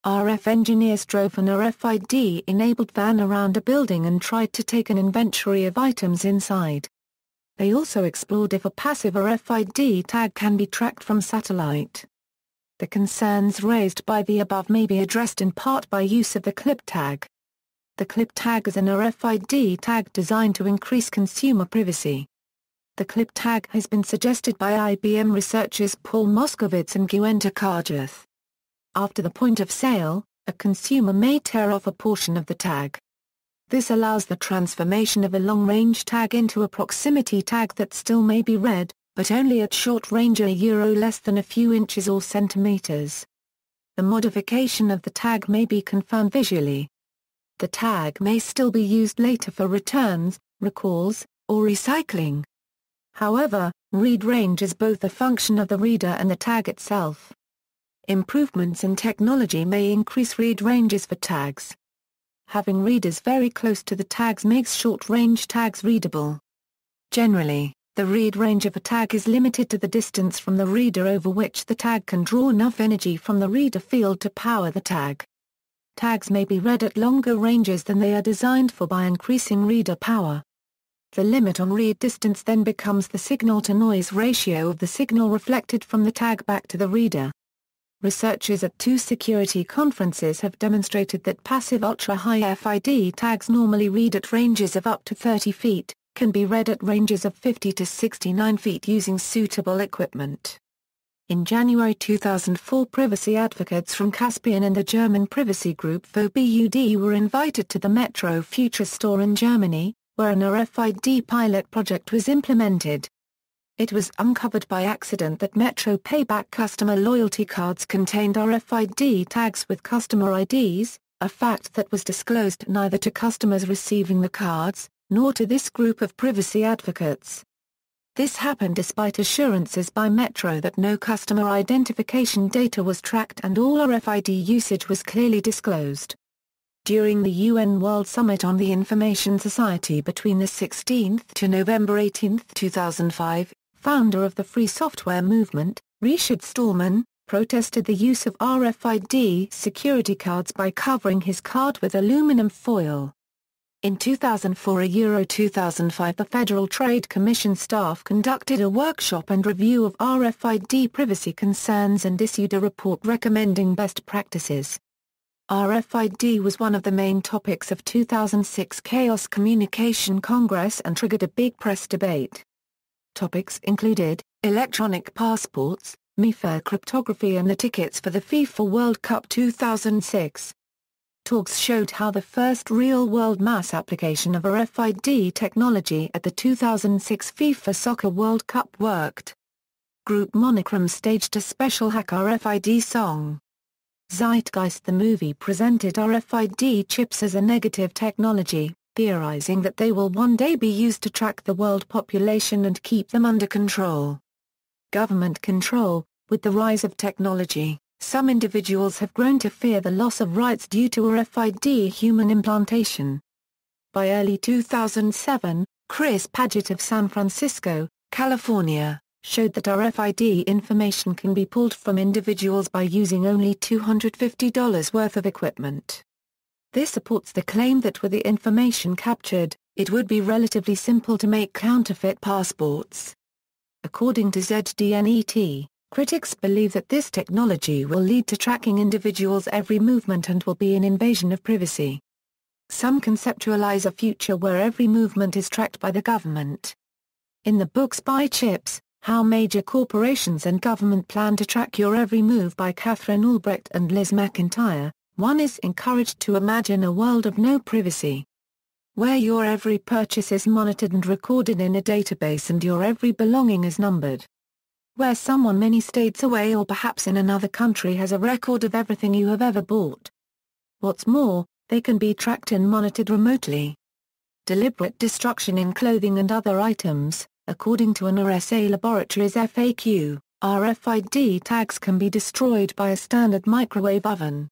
RF engineers drove an RFID-enabled van around a building and tried to take an inventory of items inside. They also explored if a passive RFID tag can be tracked from satellite. The concerns raised by the above may be addressed in part by use of the clip tag. The clip tag is an RFID tag designed to increase consumer privacy. The clip tag has been suggested by IBM researchers Paul Moskowitz and Guenter Karjoth. After the point of sale, a consumer may tear off a portion of the tag. This allows the transformation of a long-range tag into a proximity tag that still may be read, but only at short range a euro less than a few inches or centimeters. the modification of the tag may be confirmed visually. The tag may still be used later for returns, recalls, or recycling. However, read range is both a function of the reader and the tag itself. Improvements in technology may increase read ranges for tags. Having readers very close to the tags makes short-range tags readable. Generally, the read range of a tag is limited to the distance from the reader over which the tag can draw enough energy from the reader field to power the tag. Tags may be read at longer ranges than they are designed for by increasing reader power. The limit on read distance then becomes the signal-to-noise ratio of the signal reflected from the tag back to the reader. Researchers at two security conferences have demonstrated that passive ultra-high FID tags normally read at ranges of up to 30 feet, can be read at ranges of 50 to 69 feet using suitable equipment. In January 2004 privacy advocates from Caspian and the German privacy group FoeBuD were invited to the Metro Future store in Germany, where an RFID pilot project was implemented. It was uncovered by accident that Metro Payback customer loyalty cards contained RFID tags with customer IDs, a fact that was disclosed neither to customers receiving the cards, nor to this group of privacy advocates. This happened despite assurances by Metro that no customer identification data was tracked and all RFID usage was clearly disclosed. During the UN World Summit on the Information Society between the 16th to November 18, 2005, founder of the Free Software Movement, Richard Stallman, protested the use of RFID security cards by covering his card with aluminum foil. In 2004 Euro 2005 the Federal Trade Commission staff conducted a workshop and review of RFID privacy concerns and issued a report recommending best practices. RFID was one of the main topics of 2006 Chaos Communication Congress and triggered a big press debate. Topics included, electronic passports, MIFARE cryptography and the tickets for the FIFA World Cup 2006. Talks showed how the first real-world mass application of RFID technology at the 2006 FIFA Soccer World Cup worked. Group Monochrom staged a special hack RFID song. Zeitgeist the movie presented RFID chips as a negative technology, theorizing that they will one day be used to track the world population and keep them under control. Government control With the rise of technology, some individuals have grown to fear the loss of rights due to RFID human implantation. By early 2007, Chris Paget of San Francisco, California, showed that RFID information can be pulled from individuals by using only $250 worth of equipment. This supports the claim that with the information captured, it would be relatively simple to make counterfeit passports. According to ZDNet, critics believe that this technology will lead to tracking individuals' every movement and will be an invasion of privacy. Some conceptualize a future where every movement is tracked by the government. In the book Spy Chips, How Major Corporations and Government Plan to Track Your Every Move by Katherine Albrecht and Liz McIntyre, one is encouraged to imagine a world of no privacy. Where your every purchase is monitored and recorded in a database and your every belonging is numbered. Where someone many states away or perhaps in another country has a record of everything you have ever bought. What's more, they can be tracked and monitored remotely. Deliberate destruction in clothing and other items, according to an RSA laboratory's FAQ, RFID tags can be destroyed by a standard microwave oven.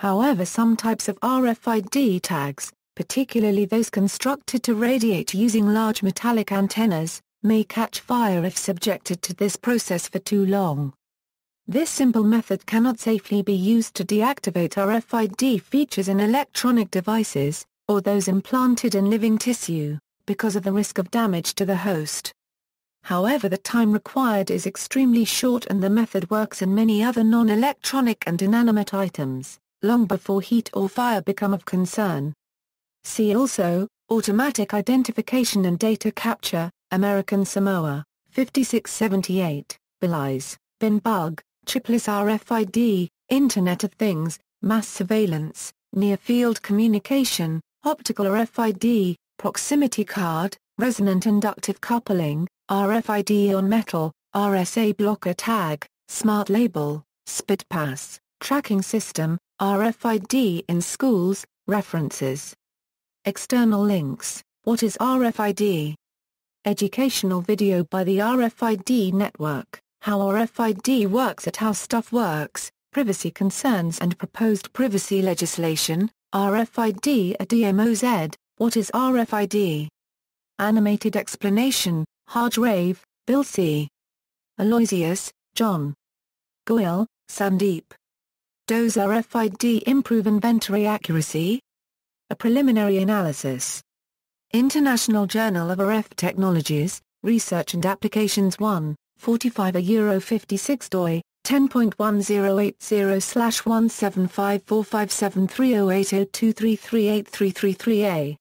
However some types of RFID tags, particularly those constructed to radiate using large metallic antennas, may catch fire if subjected to this process for too long. This simple method cannot safely be used to deactivate RFID features in electronic devices, or those implanted in living tissue, because of the risk of damage to the host. However the time required is extremely short and the method works in many other non-electronic and inanimate items long before heat or fire become of concern. See also, Automatic Identification and Data Capture, American Samoa, 5678, Balise, Bin Bug, Chipless RFID, Internet of Things, Mass Surveillance, Near-Field Communication, Optical RFID, Proximity Card, Resonant Inductive Coupling, RFID on Metal, RSA Blocker Tag, Smart Label, spit pass, Tracking System, RFID in Schools, References. External links, What is RFID? Educational video by the RFID Network, How RFID works at How Stuff Works, Privacy Concerns and Proposed Privacy Legislation, RFID at DMOZ, What is RFID? Animated Explanation, Hardgrave, Bill C. Aloysius, John. Goyal, Sandeep. Does RFID improve inventory accuracy? A preliminary analysis. International Journal of RF Technologies, Research and Applications 1, 45 a Euro 56 doi, 10.1080 slash 17545730802338333a